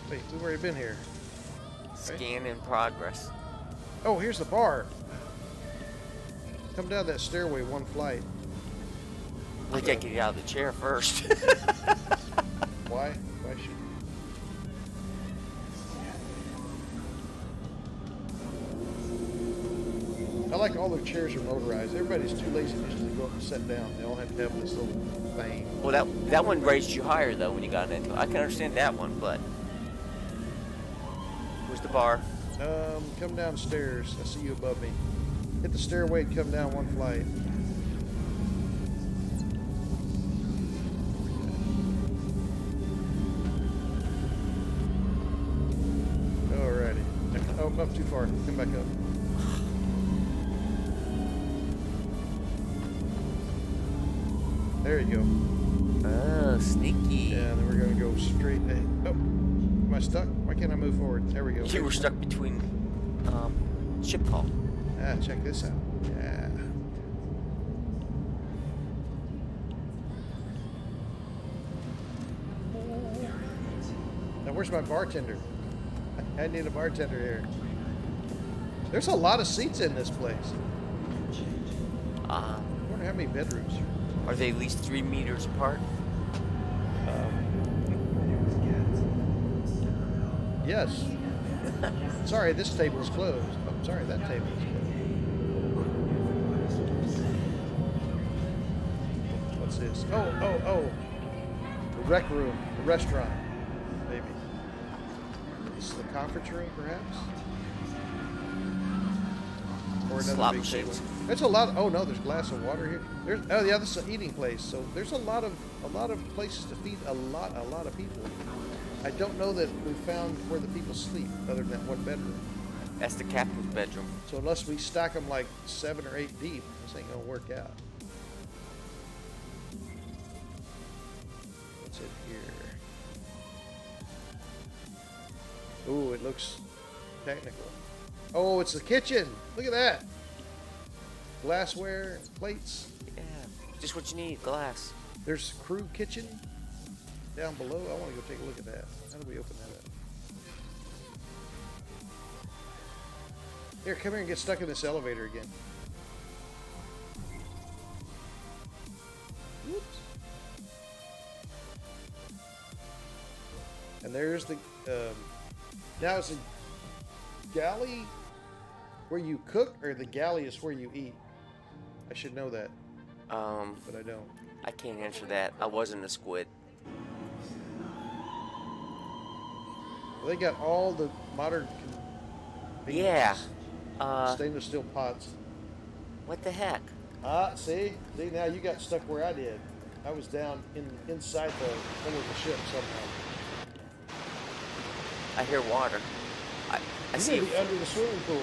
Wait, we've already been here. Scan in progress. Oh, here's the bar. Come down that stairway one flight. I gotta get out of the chair first. *laughs* Why? Why should I like all their chairs are motorized. Everybody's too lazy just to go up and sit down. They all have to have this little thing. well, that that one raised you higher though when you got into it. I can understand that one, but where's the bar? Um, come downstairs. I see you above me. Hit the stairway and come down one flight. Alrighty. Oh, up too far. Come back up. There you go. Oh, sneaky. Yeah, then we're gonna go straight. Hey, oh, am I stuck? Can't I move forward? There we go. You were stuck between um, ship call. Ah, check this out. Yeah. Now, where's my bartender? *laughs* I need a bartender here. There's a lot of seats in this place. Uh, I wonder how many bedrooms. are they at least three meters apart? Yes. sorry, this table is closed. Oh, sorry, that table is closed. What's this? Oh, oh, oh. The rec room, the restaurant, maybe. This is the conference room, perhaps? Or another Slot big table. There's a lot. Of, oh no, there's glass of water here. There's oh yeah, this is an eating place. So there's a lot of a lot of places to feed a lot a lot of people. I don't know that we found where the people sleep other than that one bedroom. That's the captain's bedroom. So unless we stack them like seven or eight deep, this ain't gonna work out. What's it here? Ooh, it looks technical. Oh, it's the kitchen. Look at that. Glassware, plates. Yeah, just what you need. Glass. There's crew kitchen down below. I want to go take a look at that. How do we open that up? Here, come here and get stuck in this elevator again. Whoops. And there's the. Um, now is the galley where you cook, or the galley is where you eat? I should know that, Um, but I don't. I can't answer that. I wasn't a squid. They got all the modern. Yeah. Uh, Stainless steel pots. what the heck? Ah, see, see now you got stuck where I did. I was down in inside the middle of the ship somehow. I hear water. I, I you see. Be under the swimming pool.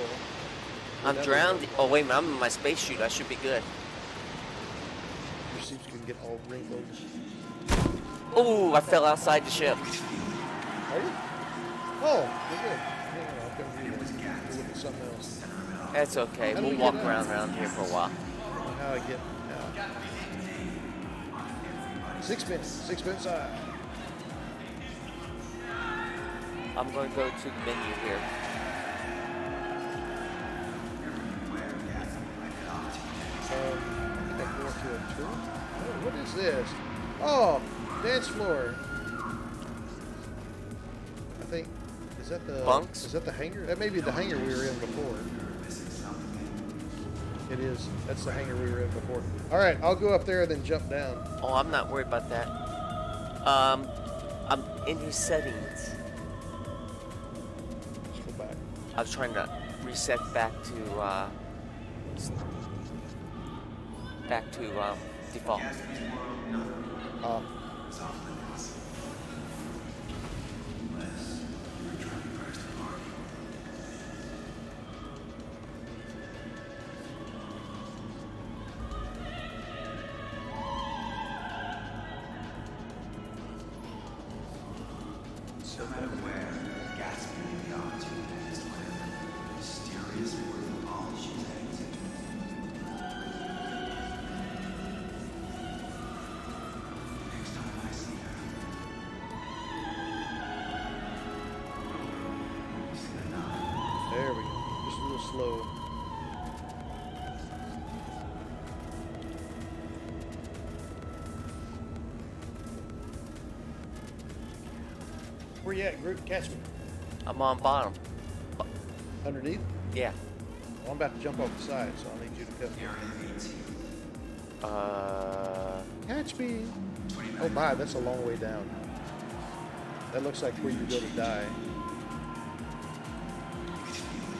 I'm drowned. Oh wait, I'm in my space suit. I should be good. Your seats can get all wrinkled. Oh, I fell outside the ship. Are you? Oh, you're good. Yeah, I'll come to you then. We'll look at something else. That's okay. We'll walk around around here for a while. I don't know how I get out. Sixpence. Sixpence. Uh, I'm going to go to the menu here. um, I think going to a tour. Oh, what is this? Oh, dance floor. Is that the Bunks? Is that the hangar? That may be the hangar we were in before. It is. That's the hangar we were in before. All right, I'll go up there and then jump down. Oh, I'm not worried about that. Um, I'm in his settings. Let's go back. I was trying to reset back to uh, back to um, default. Uh, Where you at, Groot? Catch me. I'm on bottom. Underneath? Yeah. Well, I'm about to jump off the side, so I need you to come. Uh, Catch me. Oh my, that's a long way down. That looks like where you go to die.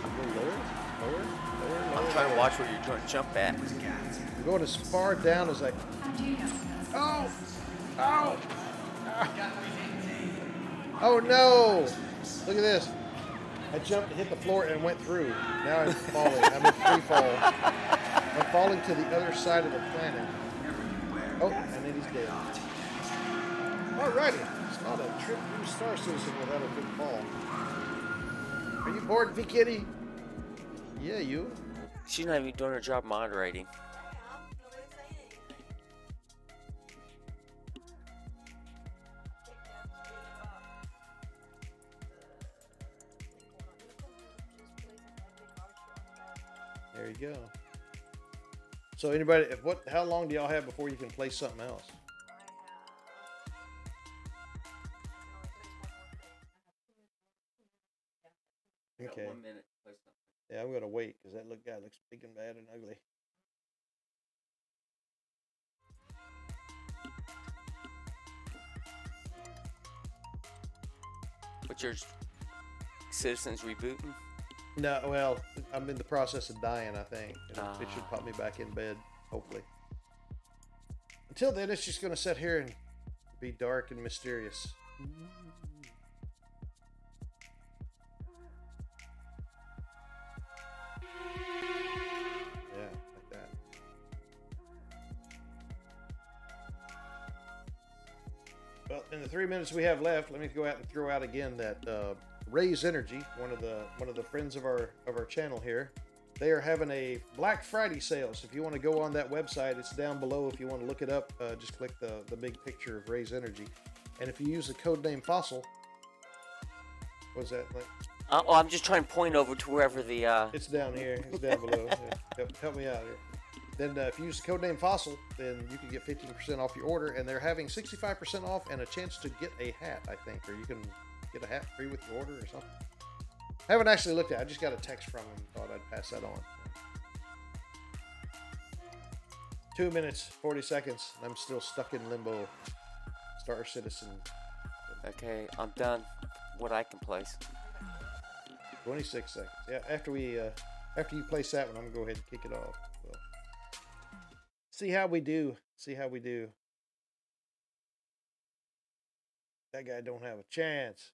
Go lower, lower, lower, lower. I'm trying to watch where you're trying to jump at. I'm going as far down as I. Oh! Oh! Ah. Oh Oh, no! Look at this. I jumped, hit the floor, and went through. Now I'm falling. I'm in free fall. I'm falling to the other side of the planet. Oh, and then he's dead. Alrighty. It's not a trip through Star Citizen without a good fall. Are you bored, V Kitty? Yeah, you. She's not even doing her job moderating. So anybody, if what? How long do y'all have before you can play something else? Okay. minute. Yeah, I'm gonna wait because that look guy looks big and bad and ugly. But your citizens rebooting? No, well, I'm in the process of dying. I think and it- it should Ah. pop me back in bed. Hopefully. Until then, it's just gonna sit here and be dark and mysterious. Yeah, like that. Well, in the three minutes we have left, let me go out and throw out again that uh, Raze Energy, one of the one of the friends of our of our channel here, they are having a Black Friday sale. So if you want to go on that website, it's down below. If you want to look it up, uh, just click the the big picture of Raze Energy, and if you use the code name Fossil, what's that? Like, Uh, oh, I'm just trying to point over to wherever the uh, it's down here. It's down below. Yeah, help, help me out here. Then uh, if you use the code name Fossil, then you can get 15% off your order, and they're having 65% off and a chance to get a hat, I think, or you can get a hat free with your order or something. I haven't actually looked at. it. I just got a text from him. Thought I'd pass that on. Two minutes, 40 seconds. and I'm still stuck in limbo. Star Citizen. Okay, I'm done. What I can place. 26 seconds. Yeah, after we uh after you place that one, I'm gonna go ahead and kick it off. See how we do. See how we do. That guy don't have a chance.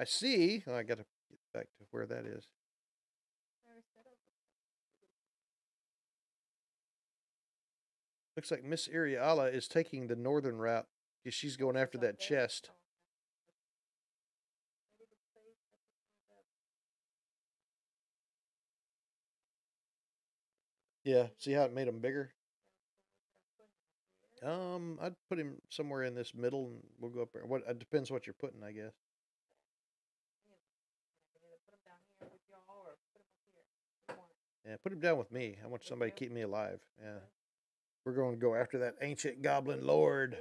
I see. Oh, I gotta get back to where that is. Looks like Miss Iriala is taking the northern route because she's going after that chest. Yeah, see how it made him bigger? Um, I'd put him somewhere in this middle, and we'll go up there. What? It depends what you're putting, I guess. Yeah, put him down with me. I want somebody to keep me alive. Yeah, we're going to go after that ancient goblin lord.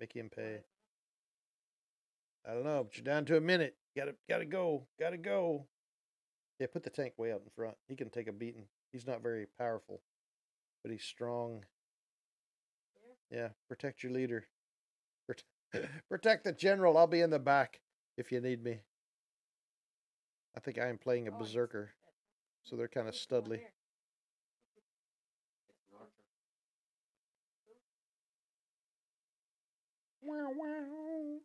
Make him pay. I don't know, but you're down to a minute. Gotta, gotta go. Gotta go. Yeah, put the tank way out in front. He can take a beating. He's not very powerful, but he's strong. Yeah, protect your leader. *laughs* Protect the general. I'll be in the back if you need me. I think I am playing a berserker, so they're kind of studly. Wow, wow.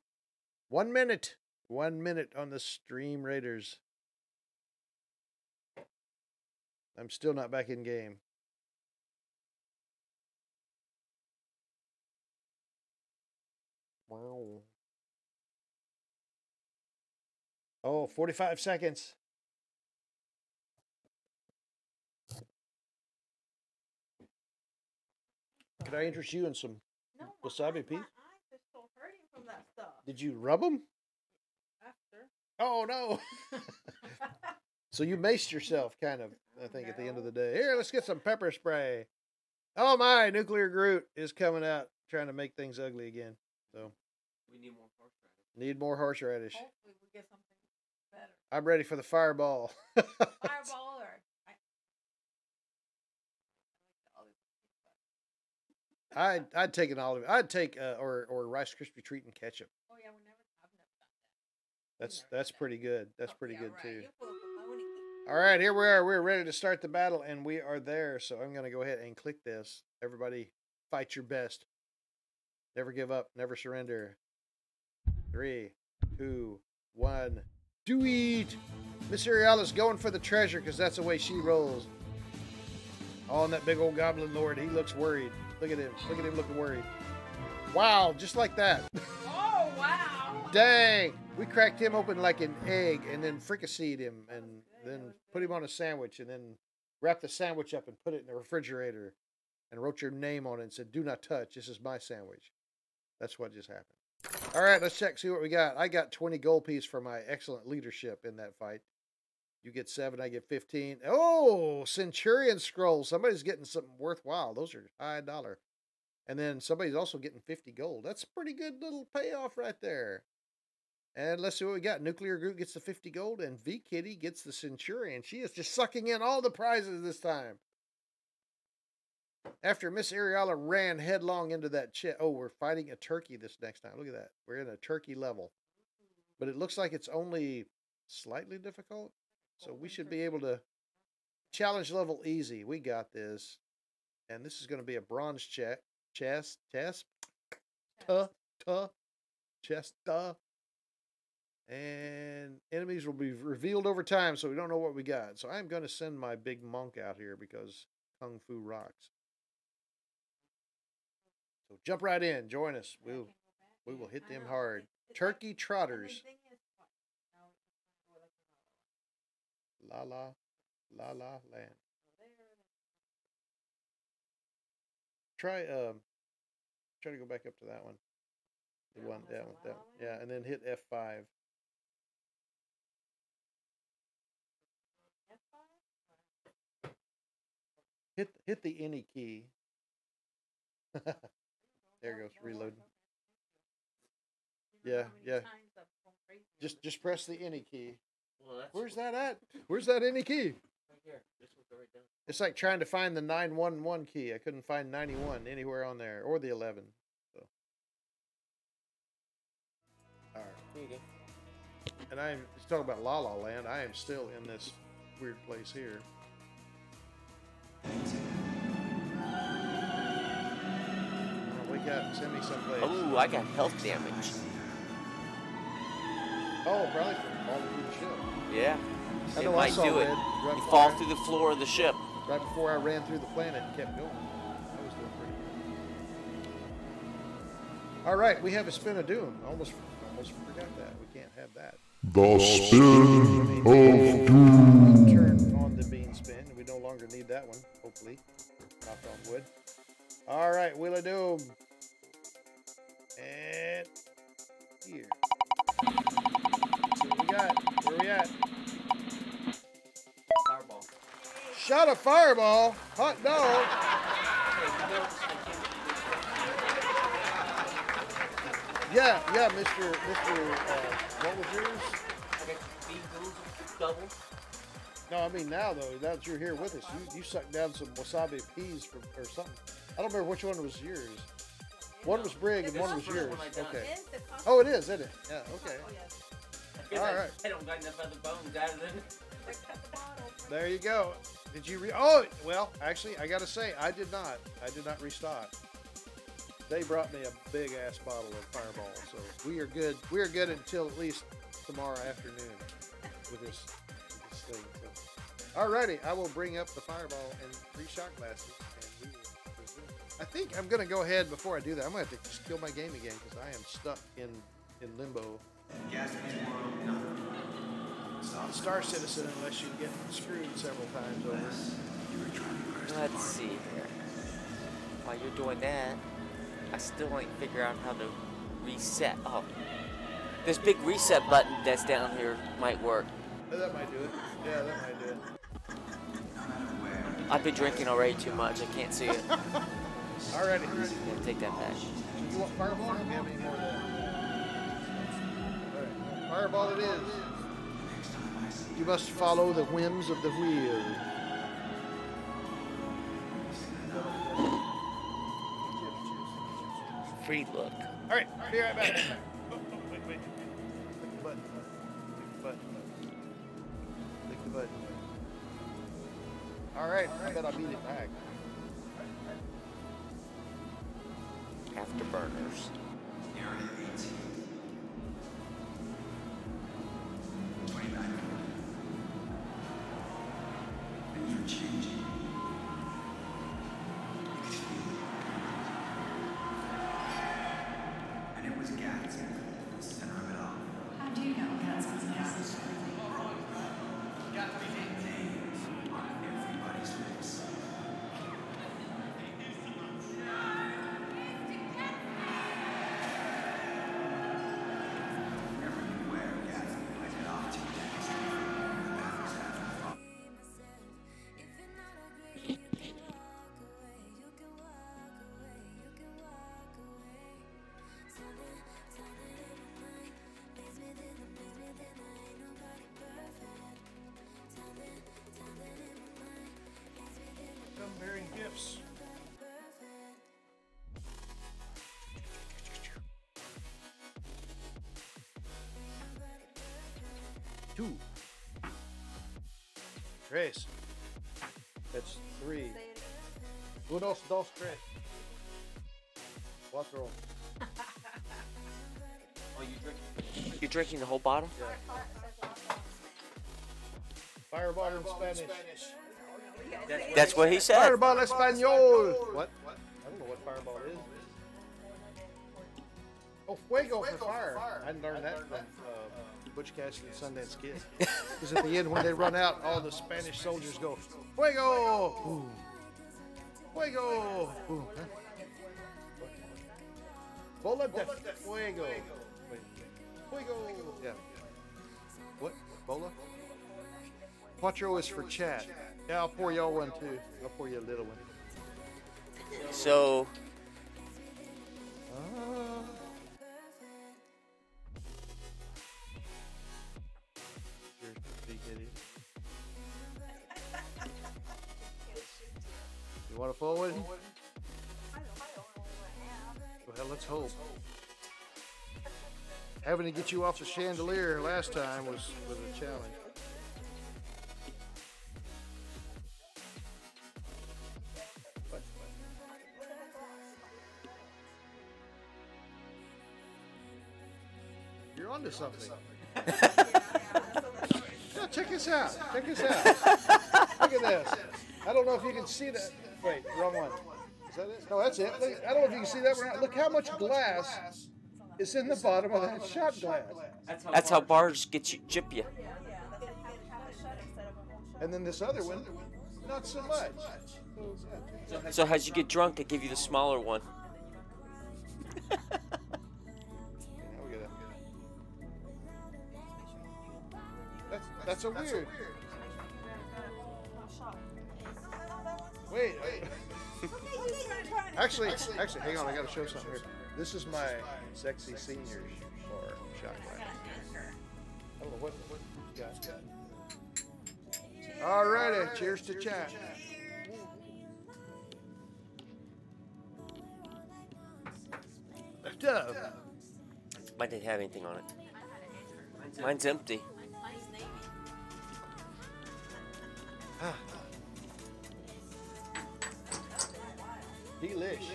One minute. One minute on the Stream Raiders. I'm still not back in game. Wow. Oh, 45 seconds. Could I interest you in some? No, Wasabi my, pea? My eyes are still hurting from that stuff. Did you rub them? After. Oh no! *laughs* So you maced yourself, kind of. I think at the end of the day. Here, let's get some pepper spray. Oh my! Nuclear Groot is coming out, trying to make things ugly again. So We need more horseradish. need more horseradish. Hopefully we get something better. I'm ready for the fireball. *laughs* Fireball or I, I'd I'd take an olive. I'd take uh, or or Rice Krispie treat and ketchup. oh yeah, we never I've never done that. That's that's pretty good. That's pretty good right. too. You put- I wanna eat. All right, here we are. We're ready to start the battle, and we are there. So I'm going to go ahead and click this. Everybody, fight your best. Never give up. Never surrender. Three, two, one. Do it! Miss Ariela's going for the treasure because that's the way she rolls. Oh, and that big old goblin lord, he looks worried. Look at him. Look at him looking worried. Wow, just like that. *laughs* Oh wow! Dang! We cracked him open like an egg and then fricasseed him and then put him on a sandwich and then wrapped the sandwich up and put it in the refrigerator and wrote your name on it and said, Do not touch. This is my sandwich. That's what just happened. All right, let's check, see what we got. I got 20 gold piece for my excellent leadership in that fight. You get seven, I get 15. Oh, Centurion Scroll. Somebody's getting something worthwhile. Those are high dollar. And then somebody's also getting 50 gold. That's a pretty good little payoff right there. And let's see what we got. Nuclear Groot gets the 50 gold, and V Kitty gets the Centurion. She is just sucking in all the prizes this time. After Miss Ariella ran headlong into that chest. Oh, we're fighting a turkey this next time. Look at that. We're in a turkey level. But it looks like it's only slightly difficult. So we should be able to challenge level easy. We got this. And this is going to be a bronze check. Chest, test, tuh, tuh, chest, tuh. And enemies will be revealed over time, so we don't know what we got. So I'm going to send my big monk out here because Kung Fu rocks. So jump right in, join us. We'll we will hit them hard. it's- it's like- Turkey trotters. thing is, what? Now it's gonna go like another one. La la, la la land. So there it is. Try um, try to go back up to that one. The That one, one that one, that, La yeah, and then hit F five. Hit hit the any key. *laughs* there goes reloading. Yeah, yeah. times I've gone crazy on Just just press the any key. Well, Where's that at? *laughs* Where's that any key? Right here. This one's right down. It's like trying to find the 911 key. I couldn't find 91 anywhere on there or the 11. So. All right. Here you go. And I'm talking about La La Land. I am still in this weird place here. Wake up, send me someplace. Oh, I got health damage. Oh, probably from falling through the ship. Yeah. I It know I might saw do it. red You fall through the floor of the ship. Right before I ran through the planet and kept going. I was doing pretty good. All right, we have a spin of doom. Almost, almost forgot that. We can't have that. The spin of doom. Turn on the bean spin. We no longer need that one. Hopefully, knock on wood. All right, Wheel of Doom. And here. See what we got. Where we at? Fireball. Shot a fireball. Hot dog. Yeah, yeah, Mr. Mr. Uh, what was yours? Okay, double. No, I mean now though. Now that you're here with us, you you sucked down some wasabi peas from or something. I don't remember which one was yours. One was Brig and one was yours. one I done. Okay. Is the cost- Oh, it is, isn't it? Yeah. Okay. All I, right. *laughs* I don't got enough other bones out of them. They cut the bottle. *laughs* There you go. Did you re? Oh, well, actually, I gotta say, I did not. I did not restock. They brought me a big ass bottle of Fireball, so we are good. We are good until at least tomorrow afternoon with this, with this thing. So, alrighty, I will bring up the Fireball and three shot glasses, and we. I think I'm gonna go ahead before I do that. I'm gonna have to just kill my game again because I am stuck in in limbo. Star Citizen, unless you get screwed several times over. Let's see here. While you're doing that, I still ain't figure out how to reset. Oh, this big reset button that's down here might work. Oh, that might do it. Yeah, that might do it. I've been drinking already too much. I can't see it. *laughs* Alrighty. Yeah, take that back. You want fireball? Do have any more of that? Alright. Fireball it is. You must follow the whims of the wheel. Free look. Alright, be right back. Oh, oh, wait, wait. Click the button. Click the button. Click the button. Alright, I bet I beat it back. Afterburners. Two. Tres. That's three. Unos, dos, tres. Cuatro. *laughs* You're drinking the whole bottle? Yeah. Fireball in Spanish. That's what he said. Fireball Espanol. What? I don't know what fireball is. Oh, fuego for fire. I learned that from uh, Butch Cassidy and Sundance Kid. Because at the end, when they run out, all the Spanish soldiers go, fuego! Boom. Fuego! Boom. Huh? Bola de fuego. Fuego! Yeah. What? Bola? Quattro is for chat. Yeah, I'll pour y'all one too. I'll pour you a little one. So, Ah. You want to pull one? Well, let's hope. Having to get you off the chandelier last time was, was a challenge. You're onto something. *laughs* Yeah, check this out. Check this out. Look at this. I don't know if you can see that. Wait, wrong one. Is that it? No, that's it. Look, I don't know if you can see that. one. Look how much glass is in the bottom of that shot glass. that's how bars get you, chip you. And then this other one, not so much. So as you get drunk, they give you the smaller one. Now we gotta- That's that's a weird. Wait, wait. Actually, actually, hang on. I gotta show something here. This is my sexy seniors bar shot glass. I don't know what, what you guys got. Alrighty, cheers to chat. Dove. Mine didn't have anything on it. Mine's empty. Delish.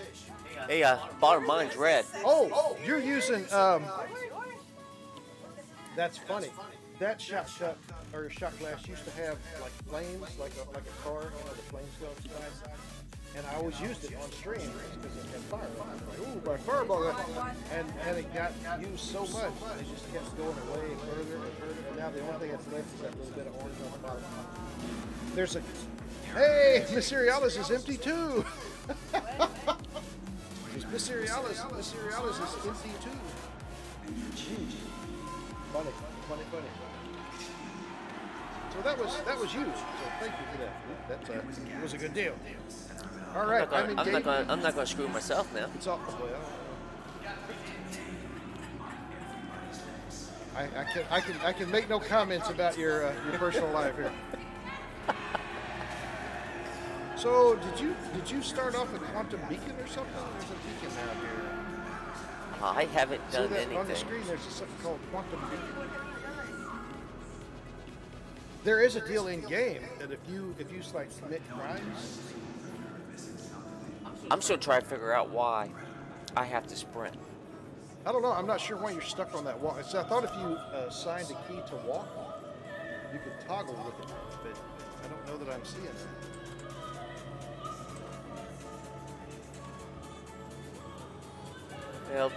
Hey, uh, bottom mine's red. Oh, you're using um. That's funny. That shot shot or shot glass used to have like flames, like a like a car, you know, the flames go outside. And I always used it on stream because it had fire. Like, Ooh, my fireball! And and it got used so much, it just kept going away further and further. And now the only thing that's left is that little bit of orange on the bottom. There's a. Hey, Miss is empty too. *laughs* Cerealis, Miss Cerealis is empty too. Funny, funny, funny. So that was that was you. So thank you for that. That uh, was a good deal. All right, I'm not gonna, I'm I'm not gonna, I'm not gonna screw myself now. It's all well. I, I can I can I can make no comments about your uh, your personal life here. So did you did you start off with quantum beacon or something? There's a beacon out here. I haven't See done that on the screen? There's something called quantum beacon. There is a deal in game that if you if you like commit crimes, I'm still trying to figure out why I have to sprint. I don't know. I'm not sure why you're stuck on that walk. So I thought if you uh, signed a key to walk, you could toggle with it, but I don't know that I'm seeing that. Well,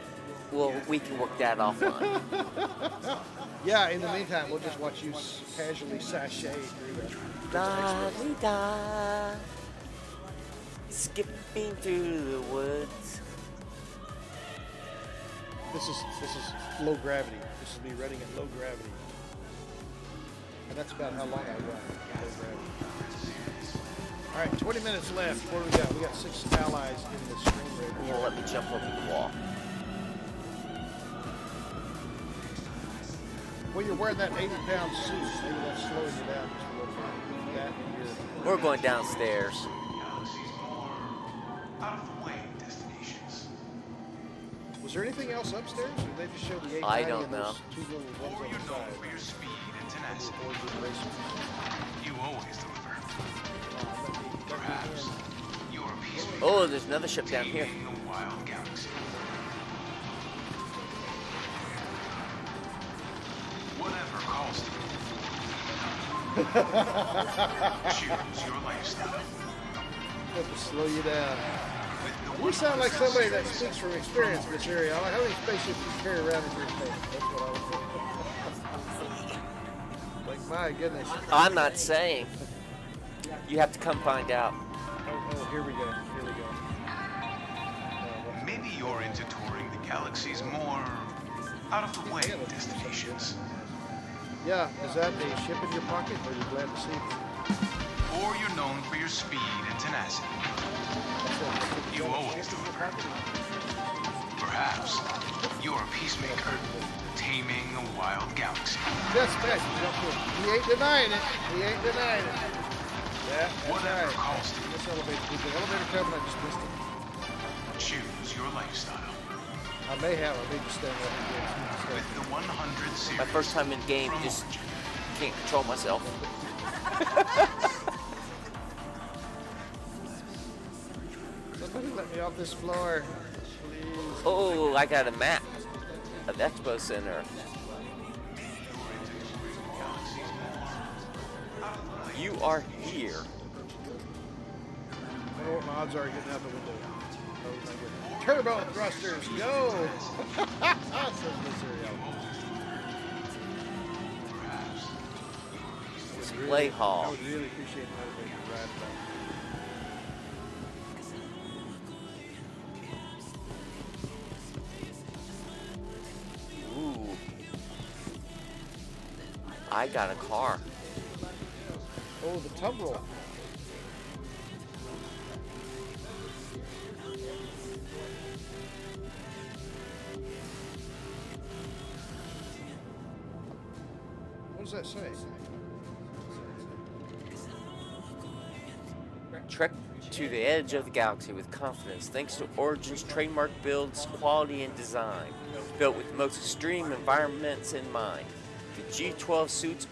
well, we can work that offline. *laughs* Yeah. In the meantime, we'll just watch you casually sashay through the. da dee da, skipping through the woods. This is this is low gravity. This is me running at low gravity, and that's about how long I run. Low gravity. All right, 20 minutes left. What do we got? We got six allies in the stream You right know, let me jump over the wall. Well, you're wearing that 80 pound suit. Maybe that's slowing you down just a little bit. That and your We're going downstairs. Out of the way destinations. Was there anything else upstairs, or they just showed the 890 I don't know. two little ones Or you're the known side? for your speed and tenacity. You always deliver. Let me- let me Perhaps you're a peacemaker. Oh, there's another ship down here. Whatever calls to you. Choose your lifestyle. Have to slow you down. You sound like somebody that speaks from from experience, Origin. Miss How many spaceships do you carry around in your face? That's what I was *laughs* Like, my goodness. I'm not saying. You have to come find out. Oh, oh, here we go. Here we go. Uh, Maybe you're into touring the galaxy's more out of the way destinations. Yeah, is that a ship in your pocket, or are you glad to see me? Or you're known for your speed and tenacity. That's it. That's it. You Is that a always ship in your deliver. Perhaps you're a peacemaker, taming a wild galaxy. Just that. Jump. He ain't denying it. He ain't denying it. Yeah, that's Whatever right. you. This elevator, an elevator coming. I just missed it. Choose your lifestyle. I may have. I just stand up With the 100 series. My first time in game, just can't control myself. Somebody let me off this floor, please. Oh, I got a map of Expo Center. You are here. I know what my odds are getting out the window. Turbo thrusters, go! *laughs* Ariel. Display I hall. would really appreciate an elevator ride back. Ooh. I got a car. Oh, the Tumbril. What does that say? Trek to the edge of the galaxy with confidence thanks to Origin's trademark builds, quality, and design. Built with the most extreme environments in mind. The G12 suits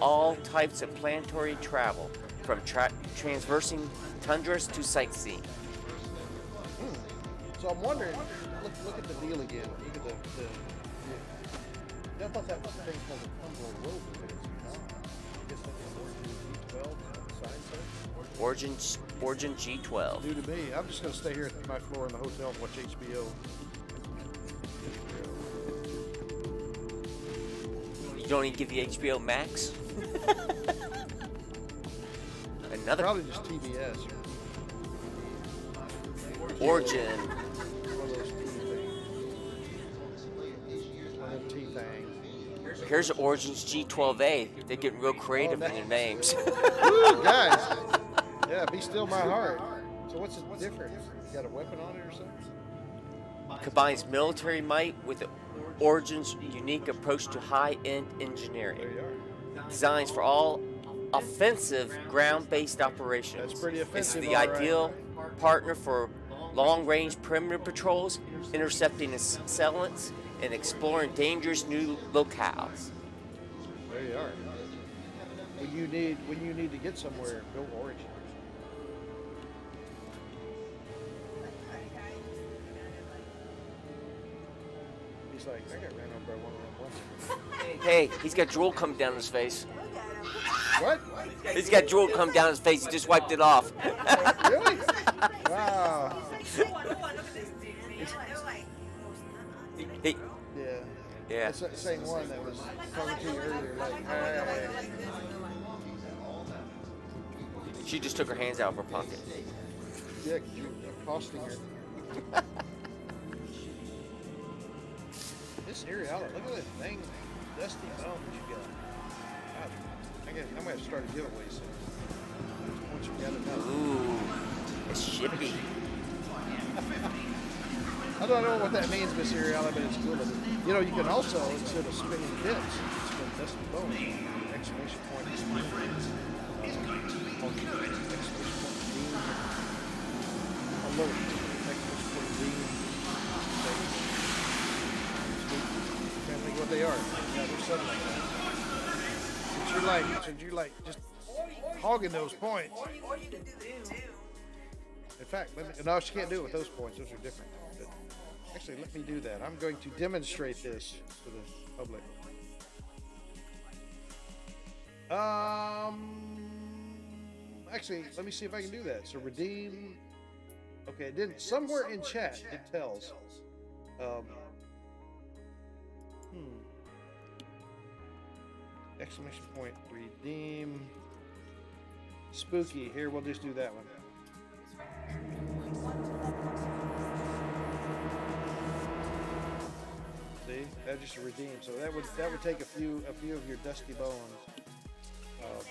all types of planetary travel, from tra- transversing tundras to sightseeing. Hmm. So I'm wondering, look, look at the deal again. Look at the, the, the I thought that was the thing called a Tumbril rover, but it's not. I an Origin G12 sign set. Origin, Origin G12. New to me. I'm just going to stay here at my floor in the hotel and watch HBO. You don't even get the HBO Max? *laughs* Another Probably just TBS. Origin. Here's Origins G12A. They get real creative in their names. Woo, *laughs* guys. Yeah, be still my heart. So what's the difference? You got a weapon on it or something? Combines military might with Origins' unique approach to high-end engineering. There you are. Designs for all offensive ground-based operations. That's pretty offensive. It's the all right. ideal partner for long-range perimeter patrols, intercepting assailants, and exploring dangerous new locales. There you are. When you need when you need to get somewhere, go Origin. He's like, I got ran over by one of them. *laughs* Hey, he's got drool coming down his face. What? He's got drool coming down his face. He just wiped it off. Really? *laughs* Wow. Yeah. yeah. It's that same one that was talking to you earlier. Like, hey. She just took her hands out of her pocket. Yeah, you're accosting her. *laughs* this area look at that thing, dusty bones you got. I guess I'm gonna have to start a giveaway soon. Once you got it done. Ooh, it's shippy. *laughs* I don't know what that means, Miss Ariella, but it's cool. You know, you can also, instead of spinning bits, spin dusty bones. Exclamation point. Exclamation point. Beam. Alert. Exclamation point. Beam. Trying to think what they are. You're like, you're like just hogging those points. In fact, let me, no, she can't do it with those points. Those are different. Actually, let me do that. I'm going to demonstrate this to the public. Um, actually, let me see if I can do that. So redeem. Okay, it didn't. Somewhere in chat it tells. Um. Hmm. Exclamation point. Redeem. Spooky. Here, we'll just do that one. Just redeemed. So that would that would take a few a few of your dusty bones. Uh,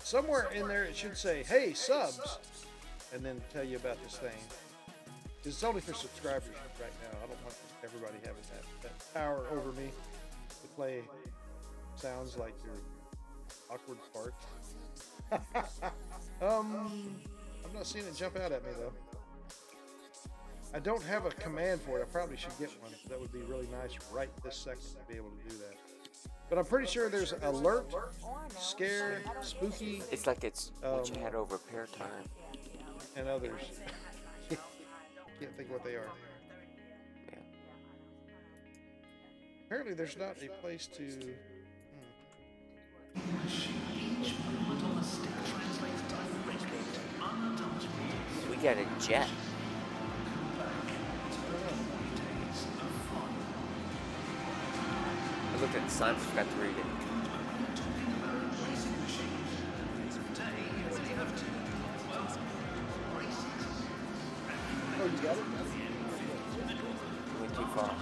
somewhere in there it should say, "Hey, subs," and then tell you about this thing. It's only for subscribers right now. I don't want everybody having that, that power over me to play sounds like your awkward farts. *laughs* um, I'm not seeing it jump out at me though. I don't have a command for it. I probably should get one. That would be really nice right this second to be able to do that. But I'm pretty sure there's alert, scare, spooky, It's like it's what you Um, had over pair time. and others. *laughs* Can't think what they are. Yeah. Apparently, there's not a place to. We got a jet. looked at science, forgot to read it. Went too far.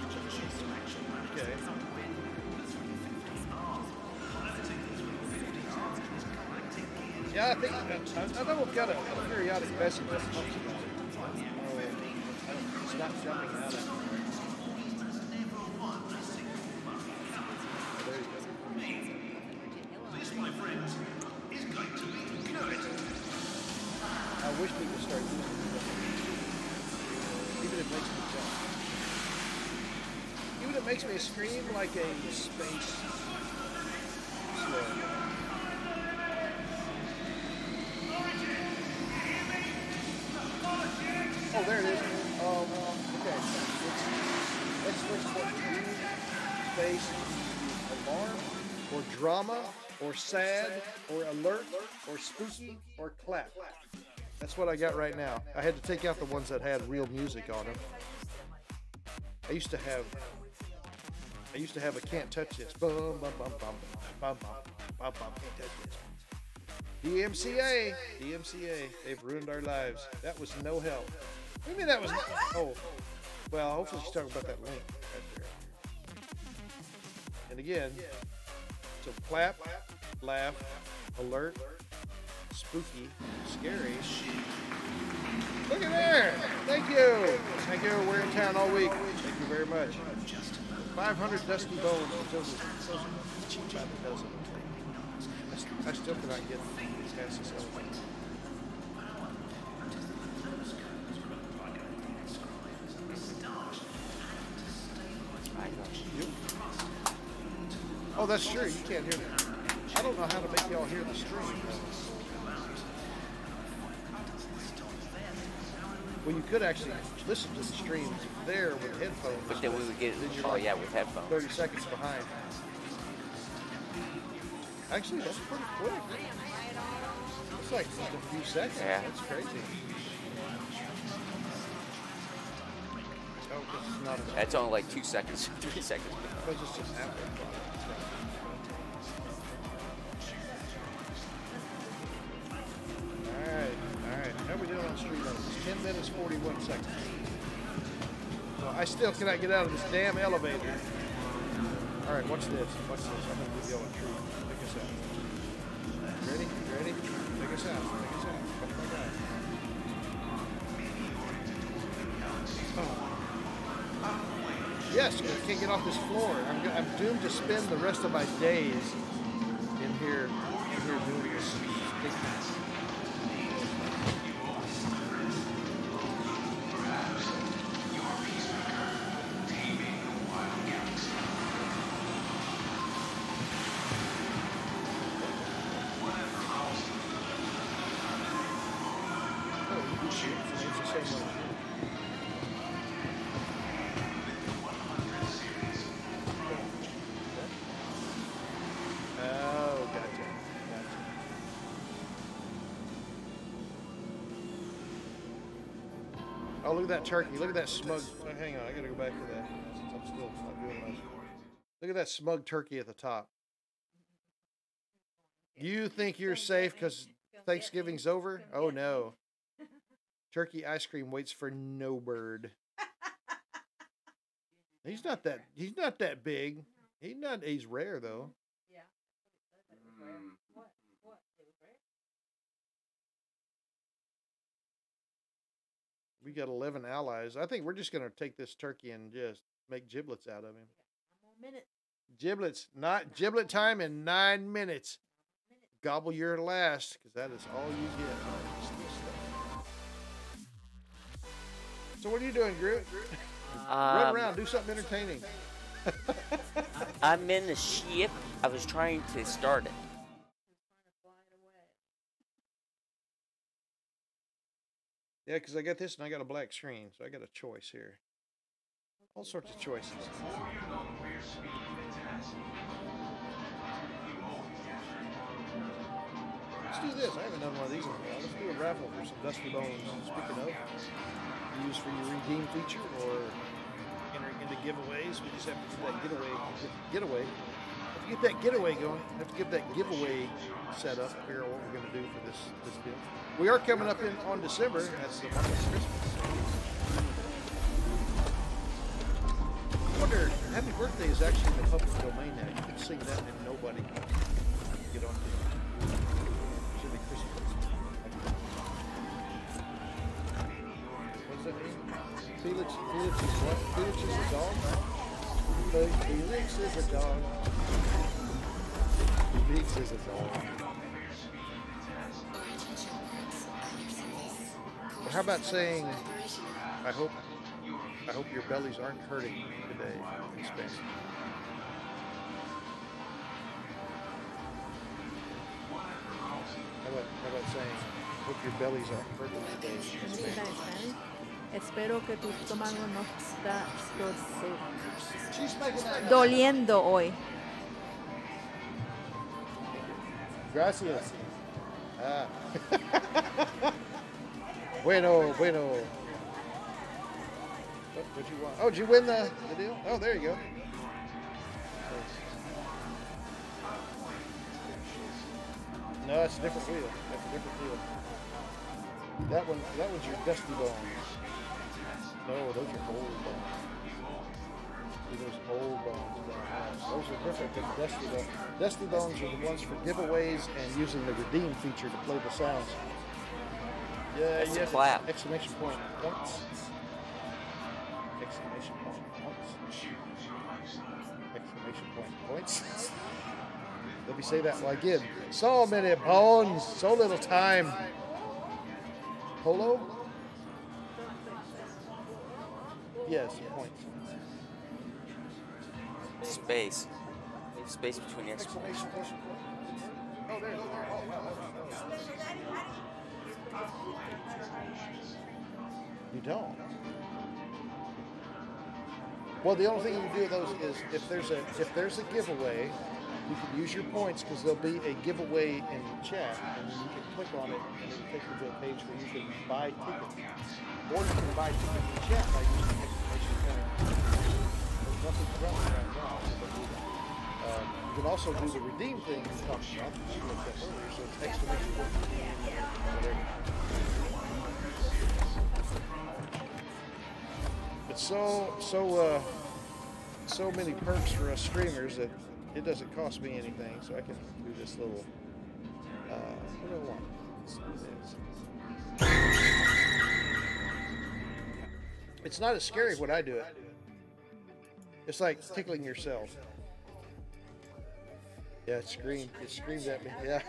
Okay. Yeah, I think uh, I, I don't get it. Periodic messages. Oh, it's Stop jumping out of. me. It makes me scream like a space. Oh, there it is. Um, okay. It's space alarm or drama or sad or alert or spooky or clap. That's what I got right now. I had to take out the ones that had real music on them. I used to have I used to have a can't touch this. Bum, bum, bum, bum, bum, bum, bum, bum, can't touch this. DMCA, DMCA, they've ruined our lives. That was no help. I mean, that was oh, well, hopefully she's talking about that link right there. And again, so clap, laugh, alert, spooky, scary. Look at there! Thank you! Thank you, we're in town all week. Thank you very much. 500 dusty bones. Dozen. I st- I still cannot get these guys to sell. Oh, that's true. You can't hear that. I don't know how to make y'all hear the stream. Well, you could actually listen to the streams there with headphones. But then we would get, oh like yeah, with headphones. 30 seconds behind. Actually, that's pretty quick. It's like just a few seconds. Yeah. That's crazy. Oh. That's only like two seconds, *laughs* three seconds. Because it's just Alright, alright. How we doing on street levels? 10 minutes, 41 seconds. I still cannot get out of this damn elevator. Alright, watch this. Watch this. I'm going to give y'all a treat. Take us out. Ready? Ready? Take us out. Take us out. Out. Oh, oh. Yes, I can't get off this floor. I'm, I'm doomed to spend the rest of my days in here, in here doing this. Oh, look at that turkey. Look at that smug. oh, hang on, I gotta go back to that. I'm still not doing much. Look at that smug turkey at the top. You think you're safe because Thanksgiving's over? Oh no. Turkey ice cream waits for no bird. He's *laughs* not that. He's not that big. He's not. He's rare though. Mm. We got 11 allies. I think we're just going to take this turkey and just make giblets out of him. Giblets, not giblet time in nine minutes. Gobble your last, because that is all you get. So what are you doing, Groot? Run Um, around, do something entertaining. *laughs* I'm in the ship. I was trying to start it. Yeah, because I got this and I got a black screen, so I got a choice here. All sorts of choices. Let's do this. I haven't done one of these in a while. Let's do a raffle for some Dusty Bones. Speaking of, use for your redeem feature or entering into giveaways. We just have to get that getaway. Getaway. Have to get that getaway going. Have to get that giveaway set up. Figure out what we're going to do for this this deal. We are coming up in on December. That's the month of Christmas. I wonder, Happy Birthday is actually in the public domain now. You can sing that and nobody can get on to it. Felix, Felix is what? Felix is a dog? Fe- Felix is a dog. Felix is a dog. How about saying, I hope, I hope your bellies aren't hurting today in Spanish. How about, how about saying, hope your bellies aren't hurting today in Spanish? Espero que tu estómago no está doliendo hoy. Gracias. Ah. *laughs* bueno, bueno. What, what you want? Oh, did you win the, the deal? Oh, there you go. No, that's a different wheel. That's a different wheel. That one, that one's your dusty bone. No, those are old bones. See those old bones down there. Those are different than Dusty Bones. Dusty Bones are the ones for giveaways and using the redeem feature to play the sounds. Yeah, That's yeah. clap. Exclamation point points. Exclamation point points. Exclamation point points. *laughs* Let me say that again. So many bones, so little time. Polo? Yes, points. Space. Space between the exclamation. Exclamation point. Oh, there. Oh, oh wow. You don't. Well, the only thing you can do with those is if there's a if there's a giveaway, you can use your points because there'll be a giveaway in the chat, and you can click on it, and it'll take you to a page where you can buy tickets, or you can buy tickets in the chat by using exclamation point. There's but. Um, you can also do the redeem thing you talked about, you looked at earlier, so it's whatever. It's so so uh, so many perks for us streamers that it doesn't cost me anything, so I can do this little. Uh, what do I want? It's not as scary when I do it. It's like tickling yourself. Yeah, it screamed. It screamed at me. Yeah.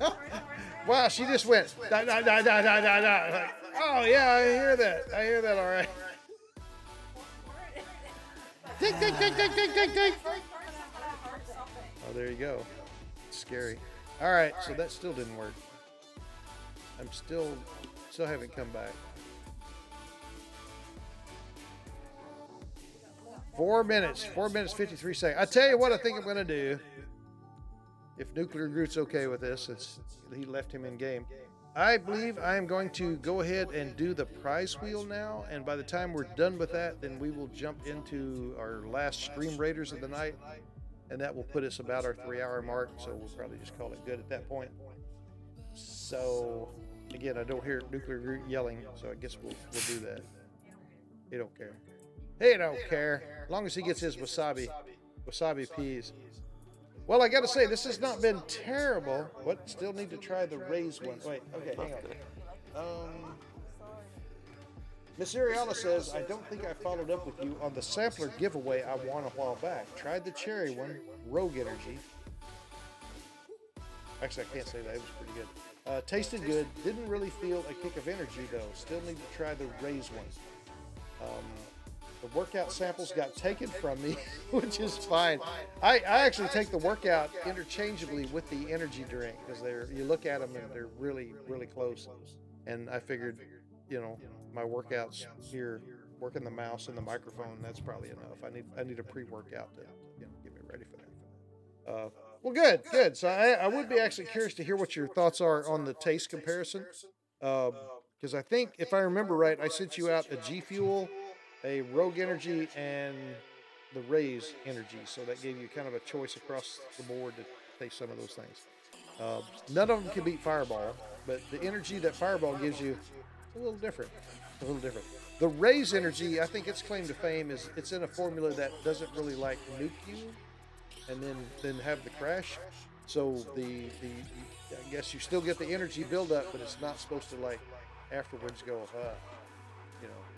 *laughs* wow, she just went. Da, da, da, da, da, da. Like, oh yeah, I hear that. I hear that. All right. Oh, there you go. Scary. All right, so that still didn't work. I'm still, still haven't come back. Four minutes. Four minutes, 53 seconds. I tell you what I think I'm going to do. If Nuclear Groot's okay with this, it's, he left him in game. I believe I am going to go ahead and do the prize wheel now. And by the time we're done with that, then we will jump into our last Stream Raiders of the night. And that will put us about our three hour mark. So we'll probably just call it good at that point. So, again, I don't hear Nuclear Groot yelling. So I guess we'll, we'll do that. He don't care. He don't care. As long as he gets his wasabi, wasabi peas. Well, I got to say, this has not been terrible. but Still need to try the raised one. Wait, okay, hang on. Um, Miss Ariana says, I don't think I followed up with you on the sampler giveaway I won a while back. Tried the cherry one, Rogue Energy. Actually, I can't say that. It was pretty good. Uh, tasted good. Didn't really feel a kick of energy, though. Still need to try the raised one. Um, the workout samples got taken from me, *laughs* which is fine. I, I actually take the workout interchangeably with the energy drink because they're you look at them and they're really really close. And I figured, you know, my workouts here, working the mouse and the microphone, that's probably enough. I need I need a pre-workout to you know, get me ready for that. Uh, well, good, good. So I, I would be actually curious to hear what your thoughts are on the taste comparison. Because I think, if I remember right, I sent you out a G Fuel, a Rogue Energy, and the Raze Energy. So that gave you kind of a choice across the board to take some of those things. Uh, none of them can beat Fireball, but the energy that Fireball gives you a little different. A little different. The Raze Energy, I think its claim to fame is it's in a formula that doesn't really like nuke you and then then have the crash. So the the I guess you still get the energy buildup, but it's not supposed to like afterwards go, uh, you know.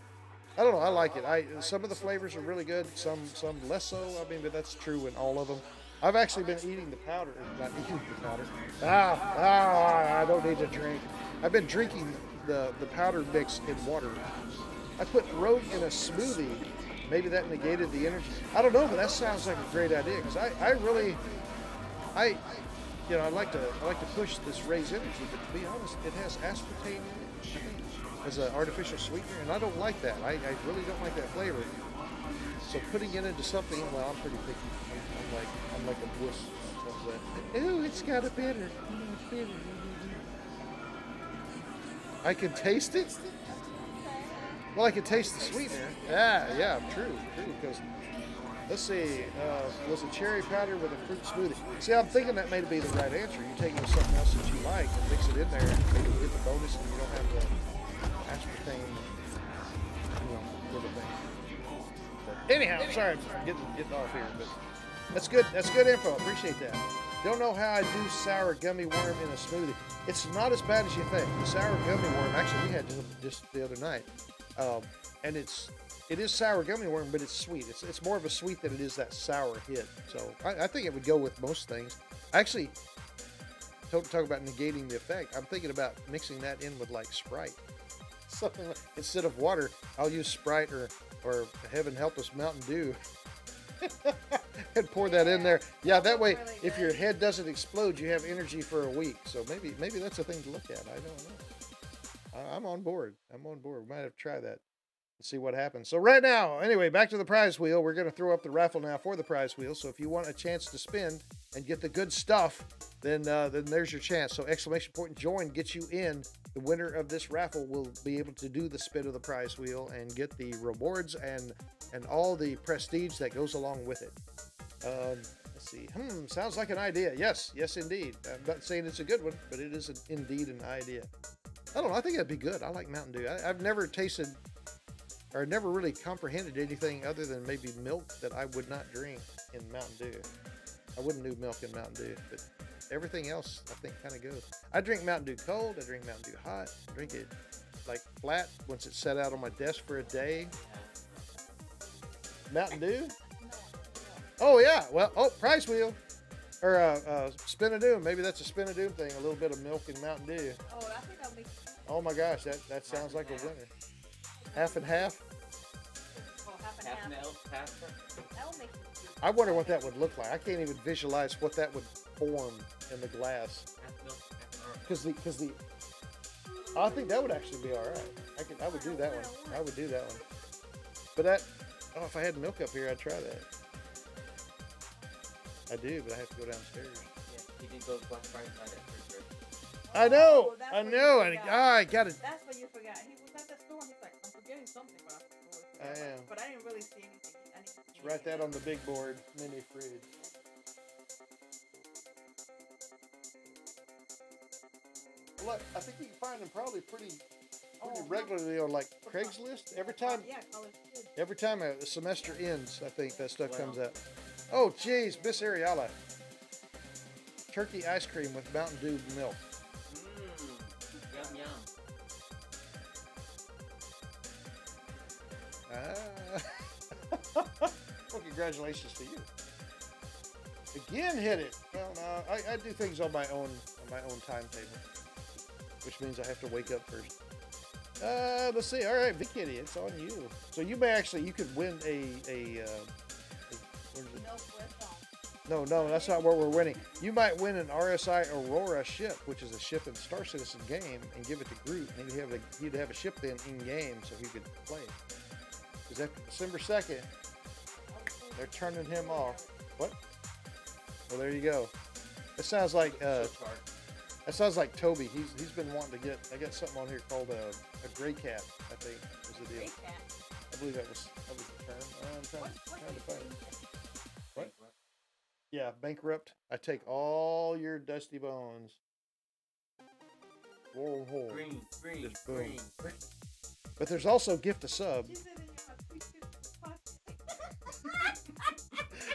I don't know. I like it. I some of the flavors are really good. Some some less so. I mean, but that's true in all of them. I've actually been eating the powder, not eating the powder. Ah, ah, I don't need to drink. I've been drinking the the powder mix in water. I put Rogue in a smoothie. Maybe that negated the energy. I don't know, but that sounds like a great idea because I, I really, I, you know, I like to I like to push this Raze energy, but to be honest, it has aspartame in it as an artificial sweetener, and I don't like that. I, I really don't like that flavor. So putting it into something, well, I'm pretty picky. I'm, I'm like I'm like a wuss. to. Ooh, it's got a bitter. Bitter. I can taste it. Well, I can taste the sweetener. Yeah, yeah, true, true. Because let's see, uh, was it cherry powder with a fruit smoothie? See, I'm thinking that may be the right answer. You take it with something else that you like and mix it in there, and maybe get the bonus, and you don't have the you know, the thing. But anyhow, I'm sorry, I'm getting getting off here, but that's good. That's good info. Appreciate that. Don't know how I do sour gummy worm in a smoothie. It's not as bad as you think. The sour gummy worm, actually, we had just, the other night, um, and it's it is sour gummy worm, but it's sweet. It's it's more of a sweet than it is that sour hit. So I, I think it would go with most things. Actually, talk about negating the effect. I'm thinking about mixing that in with like Sprite, *laughs* something like instead of water, I'll use Sprite or or heaven help us Mountain Dew. *laughs* and pour that in there. Yeah, that way, Really if your head doesn't explode, you have energy for a week. So maybe maybe that's a thing to look at. I don't know. I- I'm on board. I'm on board. We might have to try that and see what happens. So right now, anyway, back to the prize wheel. We're going to throw up the raffle now for the prize wheel. So if you want a chance to spin and get the good stuff, then uh, then there's your chance. So exclamation point point join gets you in. The winner of this raffle will be able to do the spin of the prize wheel and get the rewards and and all the prestige that goes along with it. Um, let's see. Hmm, sounds like an idea. Yes, yes, indeed. I'm not saying it's a good one, but it is an, indeed an idea. I don't know. I think that'd be good. I like Mountain Dew. I, I've never tasted or never really comprehended anything other than maybe milk that I would not drink in Mountain Dew. I wouldn't do milk in Mountain Dew, but everything else I think kind of goes. I drink Mountain Dew cold. I drink Mountain Dew hot. I drink it like flat once it's set out on my desk for a day. Mountain Dew? Oh yeah. Well, oh, price wheel. Or uh, uh, spin a doom. Maybe that's a spin a doom thing. A little bit of milk and Mountain Dew. Oh, I think I'll make Oh my gosh, that, that sounds like a winner. Half and half. half and Half half. milk, half. That'll make it cute. I wonder what that would look like. I can't even visualize what that would form in the glass. Half milk, half earth. Because the because the I think that would actually be all right. I could I would do that one. I would do that one. But that oh, if I had milk up here, I'd try that. I do, but I have to go downstairs. Yeah, he did go Black Friday night at refrigerator. I know, Oh, I know, you and ah, I got it. That's what you forgot. He was at the store. And he's like, I'm forgetting something, but I forgot. I am. But I didn't really see anything. I need to see Let's write that on the big board, mini fridge. Look, I think you can find them probably pretty, pretty Oh, regularly on like Craigslist. Every time, Yeah, every time a semester ends, I think that stuff comes out. Oh, geez, Miss Ariella. Turkey ice cream with Mountain Dew milk. Mmm, yum yum. Ah. *laughs* well, congratulations to you. Again, hit it. Well, no, I, I do things on my own on my own timetable, which means I have to wake up first. Uh, let's see. All right, Big Kitty, it's on you. So you may actually you could win a a. Uh, a what is it? No. No, no, that's not what we're winning. You might win an RSI Aurora ship, which is a ship in Star Citizen game, and give it to Groot, and he'd have a he'd have a ship then in game, so he could play. Is that December second? They're turning him off. What? Well, there you go. It sounds like uh, So charged. That sounds like Toby. He's he's been wanting to get. I got something on here called a, a gray cat. I think was the deal. Great cat. I believe that was that was the term. I'm trying, What, what trying to find. it. it? What? Yeah, bankrupt. I take all your dusty bones. Laurel hole. Green, green, Just boom. green, green. But there's also gift a sub. She said in your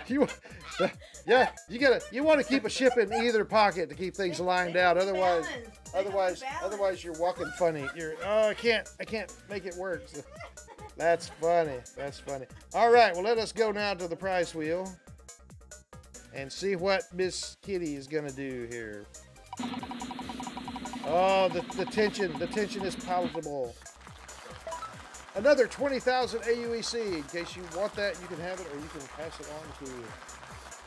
You, *laughs* *laughs* yeah, you gotta. You want to keep a ship in either pocket to keep things lined out. Otherwise, otherwise, otherwise you're walking funny. You're. Oh, I can't. I can't make it work. So- that's funny. That's funny. All right. Well, let us go now to the prize wheel and see what Miss Kitty is gonna do here. Oh, the, the tension. The tension is palatable. Another 20,000 AUEC. In case you want that, you can have it, or you can pass it on to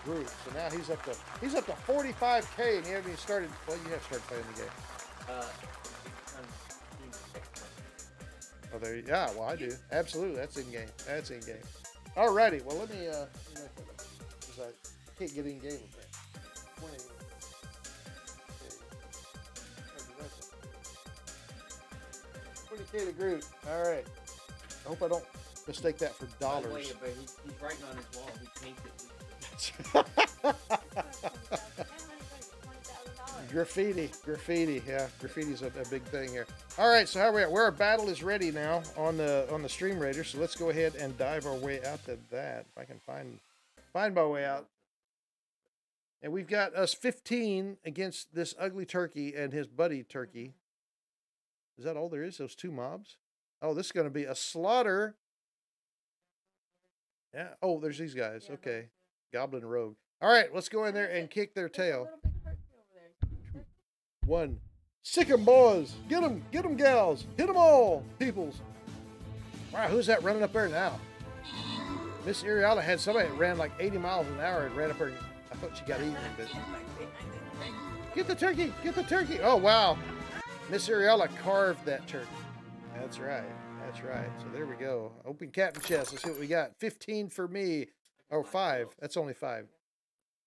Groot. So now he's up to he's up to 45k, and he hasn't even started. Well, you have started playing the game. Uh, it's on Team Xbox. Oh, there. You, yeah, well, I do. Absolutely, that's in game. That's in game. Alrighty. Well, let me. Uh, let me make that up, 'cause I can't get in game with that. 20. Okay. Oh, that's it. 20k to Groot. All right. I hope I don't mistake that for the way, dollars. but he's, he's writing on his wall. He painted it. *laughs* Graffiti, graffiti, yeah, graffiti's a, a big thing here. All right, so how are we at? Where our battle is ready now on the on the Stream Raider. So let's go ahead and dive our way out to that. If I can find find my way out. And we've got us 15 against this ugly turkey and his buddy turkey. Is that all there is? Those two mobs? Oh, this is going to be a slaughter. Yeah. Oh, there's these guys. Okay. Goblin Rogue. All right, let's go in there and kick their tail. One. Sick 'em, boys. Get 'em, get 'em, gals. Hit 'em all, peoples. Wow, who's that running up there now? Miss Ariella had somebody that ran like 80 miles an hour and ran up her. I thought she got eaten, but. Get the turkey! Get the turkey! Oh, wow. Miss Ariella carved that turkey. That's right. That's right. So there we go. Open captain chest. Let's see what we got. 15 for me. Oh, five. That's only five.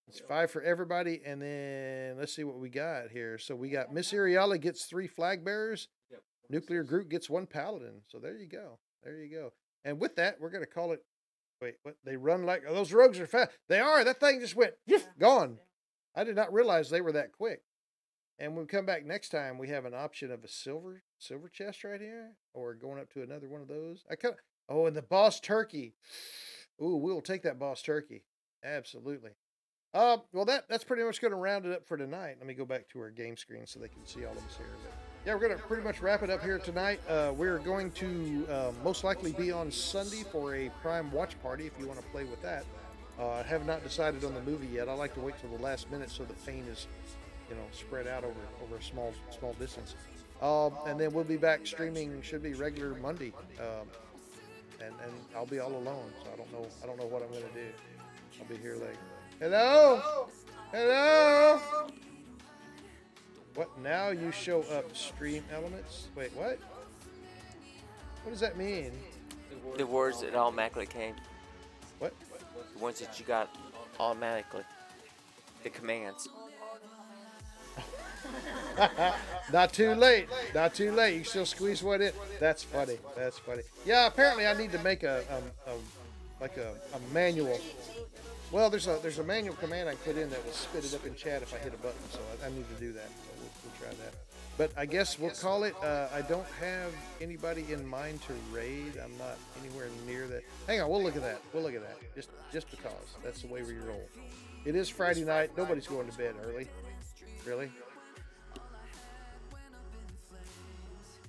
It's five for everybody. And then let's see what we got here. So we got Miss *laughs* Ariella gets three flag bearers. Nuclear Groot gets one paladin. So there you go. There you go. And with that, we're going to call it. Wait, what? They run like oh, those rogues are fast. They are. That thing just went *laughs* gone. I did not realize they were that quick. And when we come back next time, we have an option of a silver silver chest right here, or going up to another one of those. I of oh, and the boss turkey. Ooh, we will take that boss turkey. Absolutely. Uh, well, that that's pretty much going to round it up for tonight. Let me go back to our game screen so they can see all of us here. But yeah, we're going to pretty much wrap it up here tonight. Uh, we're going to uh, most likely be on Sunday for a Prime watch party if you want to play with that. Uh, I have not decided on the movie yet. I like to wait till the last minute so the pain is, you know, spread out over over a small small distance. Um, and then we'll be back streaming. Should be regular Monday. And and I'll be all alone, so I don't know I don't know what I'm gonna do. I'll be here like, hello, hello. What now? You show up stream elements? Wait, what? What does that mean? The words that automatically came. What? The ones that you got automatically. The commands. *laughs* Not too late. Not too late. You still squeeze one in. That's funny. That's funny. Yeah. Apparently, I need to make a, um, a like a, a manual. Well, there's a there's a manual command I put in that will spit it up in chat if I hit a button. So I, I need to do that. So we'll, we'll try that. But I guess we'll call it. Uh, I don't have anybody in mind to raid. I'm not anywhere near that. Hang on. We'll look at that. We'll look at that. Just just because that's the way we roll. It is Friday night. Nobody's going to bed early. Really?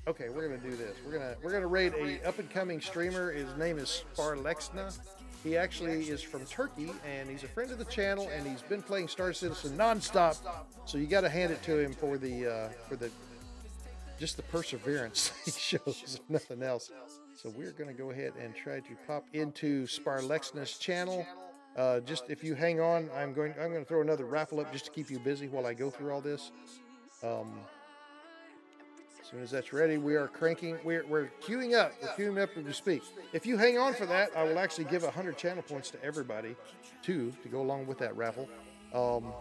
Okay, we're gonna do this. We're gonna we're gonna raid a up and coming streamer. His name is Sparlexna. He actually is from Turkey and he's a friend of the channel and he's been playing Star Citizen nonstop. So you got to hand it to him for the uh, for the just the perseverance *laughs* he shows, nothing else. So we're gonna go ahead and try to pop into Sparlexna's channel. Uh, just if you hang on, I'm going I'm to throw another raffle up just to keep you busy while I go through all this. Um, soon as that's ready, we are cranking. We're, we're queuing up. We're queuing up as we speak. If you hang on for that, I will actually give 100 channel points to everybody, too, to go along with that raffle. Um,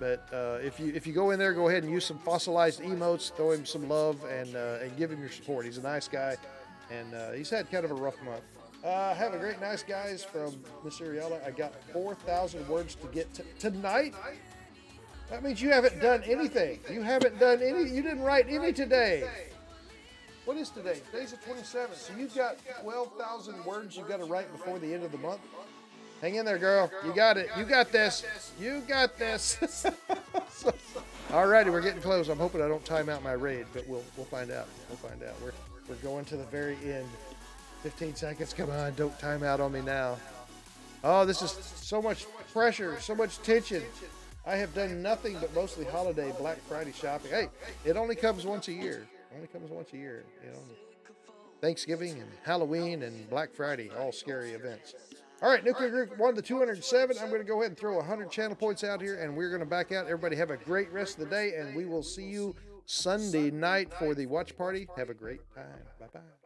but uh, if you if you go in there, go ahead and use some fossilized emotes, throw him some love, and uh, and give him your support. He's a nice guy, and uh, he's had kind of a rough month. Uh, have a great nice guys from Miss Ariella. I got 4,000 words to get to tonight. That means you haven't done anything. You haven't done any. You didn't write any today. What is today? Today's the 27th. So you've got 12,000 words you've got to write before the end of the month. Hang in there, girl. You got it. You got this. You got this. *laughs* so, alrighty, we're getting close. I'm hoping I don't time out my raid, but we'll we'll find out. We'll find out. We're we're going to the very end. 15 seconds. Come on, don't time out on me now. Oh, this is so much pressure, so much tension. I have done nothing but mostly holiday Black Friday shopping. Hey, it only comes once a year. Only comes once a year. You know, Thanksgiving and Halloween and Black Friday, all scary events. All right, Nuclear Groot won the 207. I'm going to go ahead and throw 100 channel points out here, and we're going to back out. Everybody have a great rest of the day, and we will see you Sunday night for the watch party. Have a great time. Bye bye.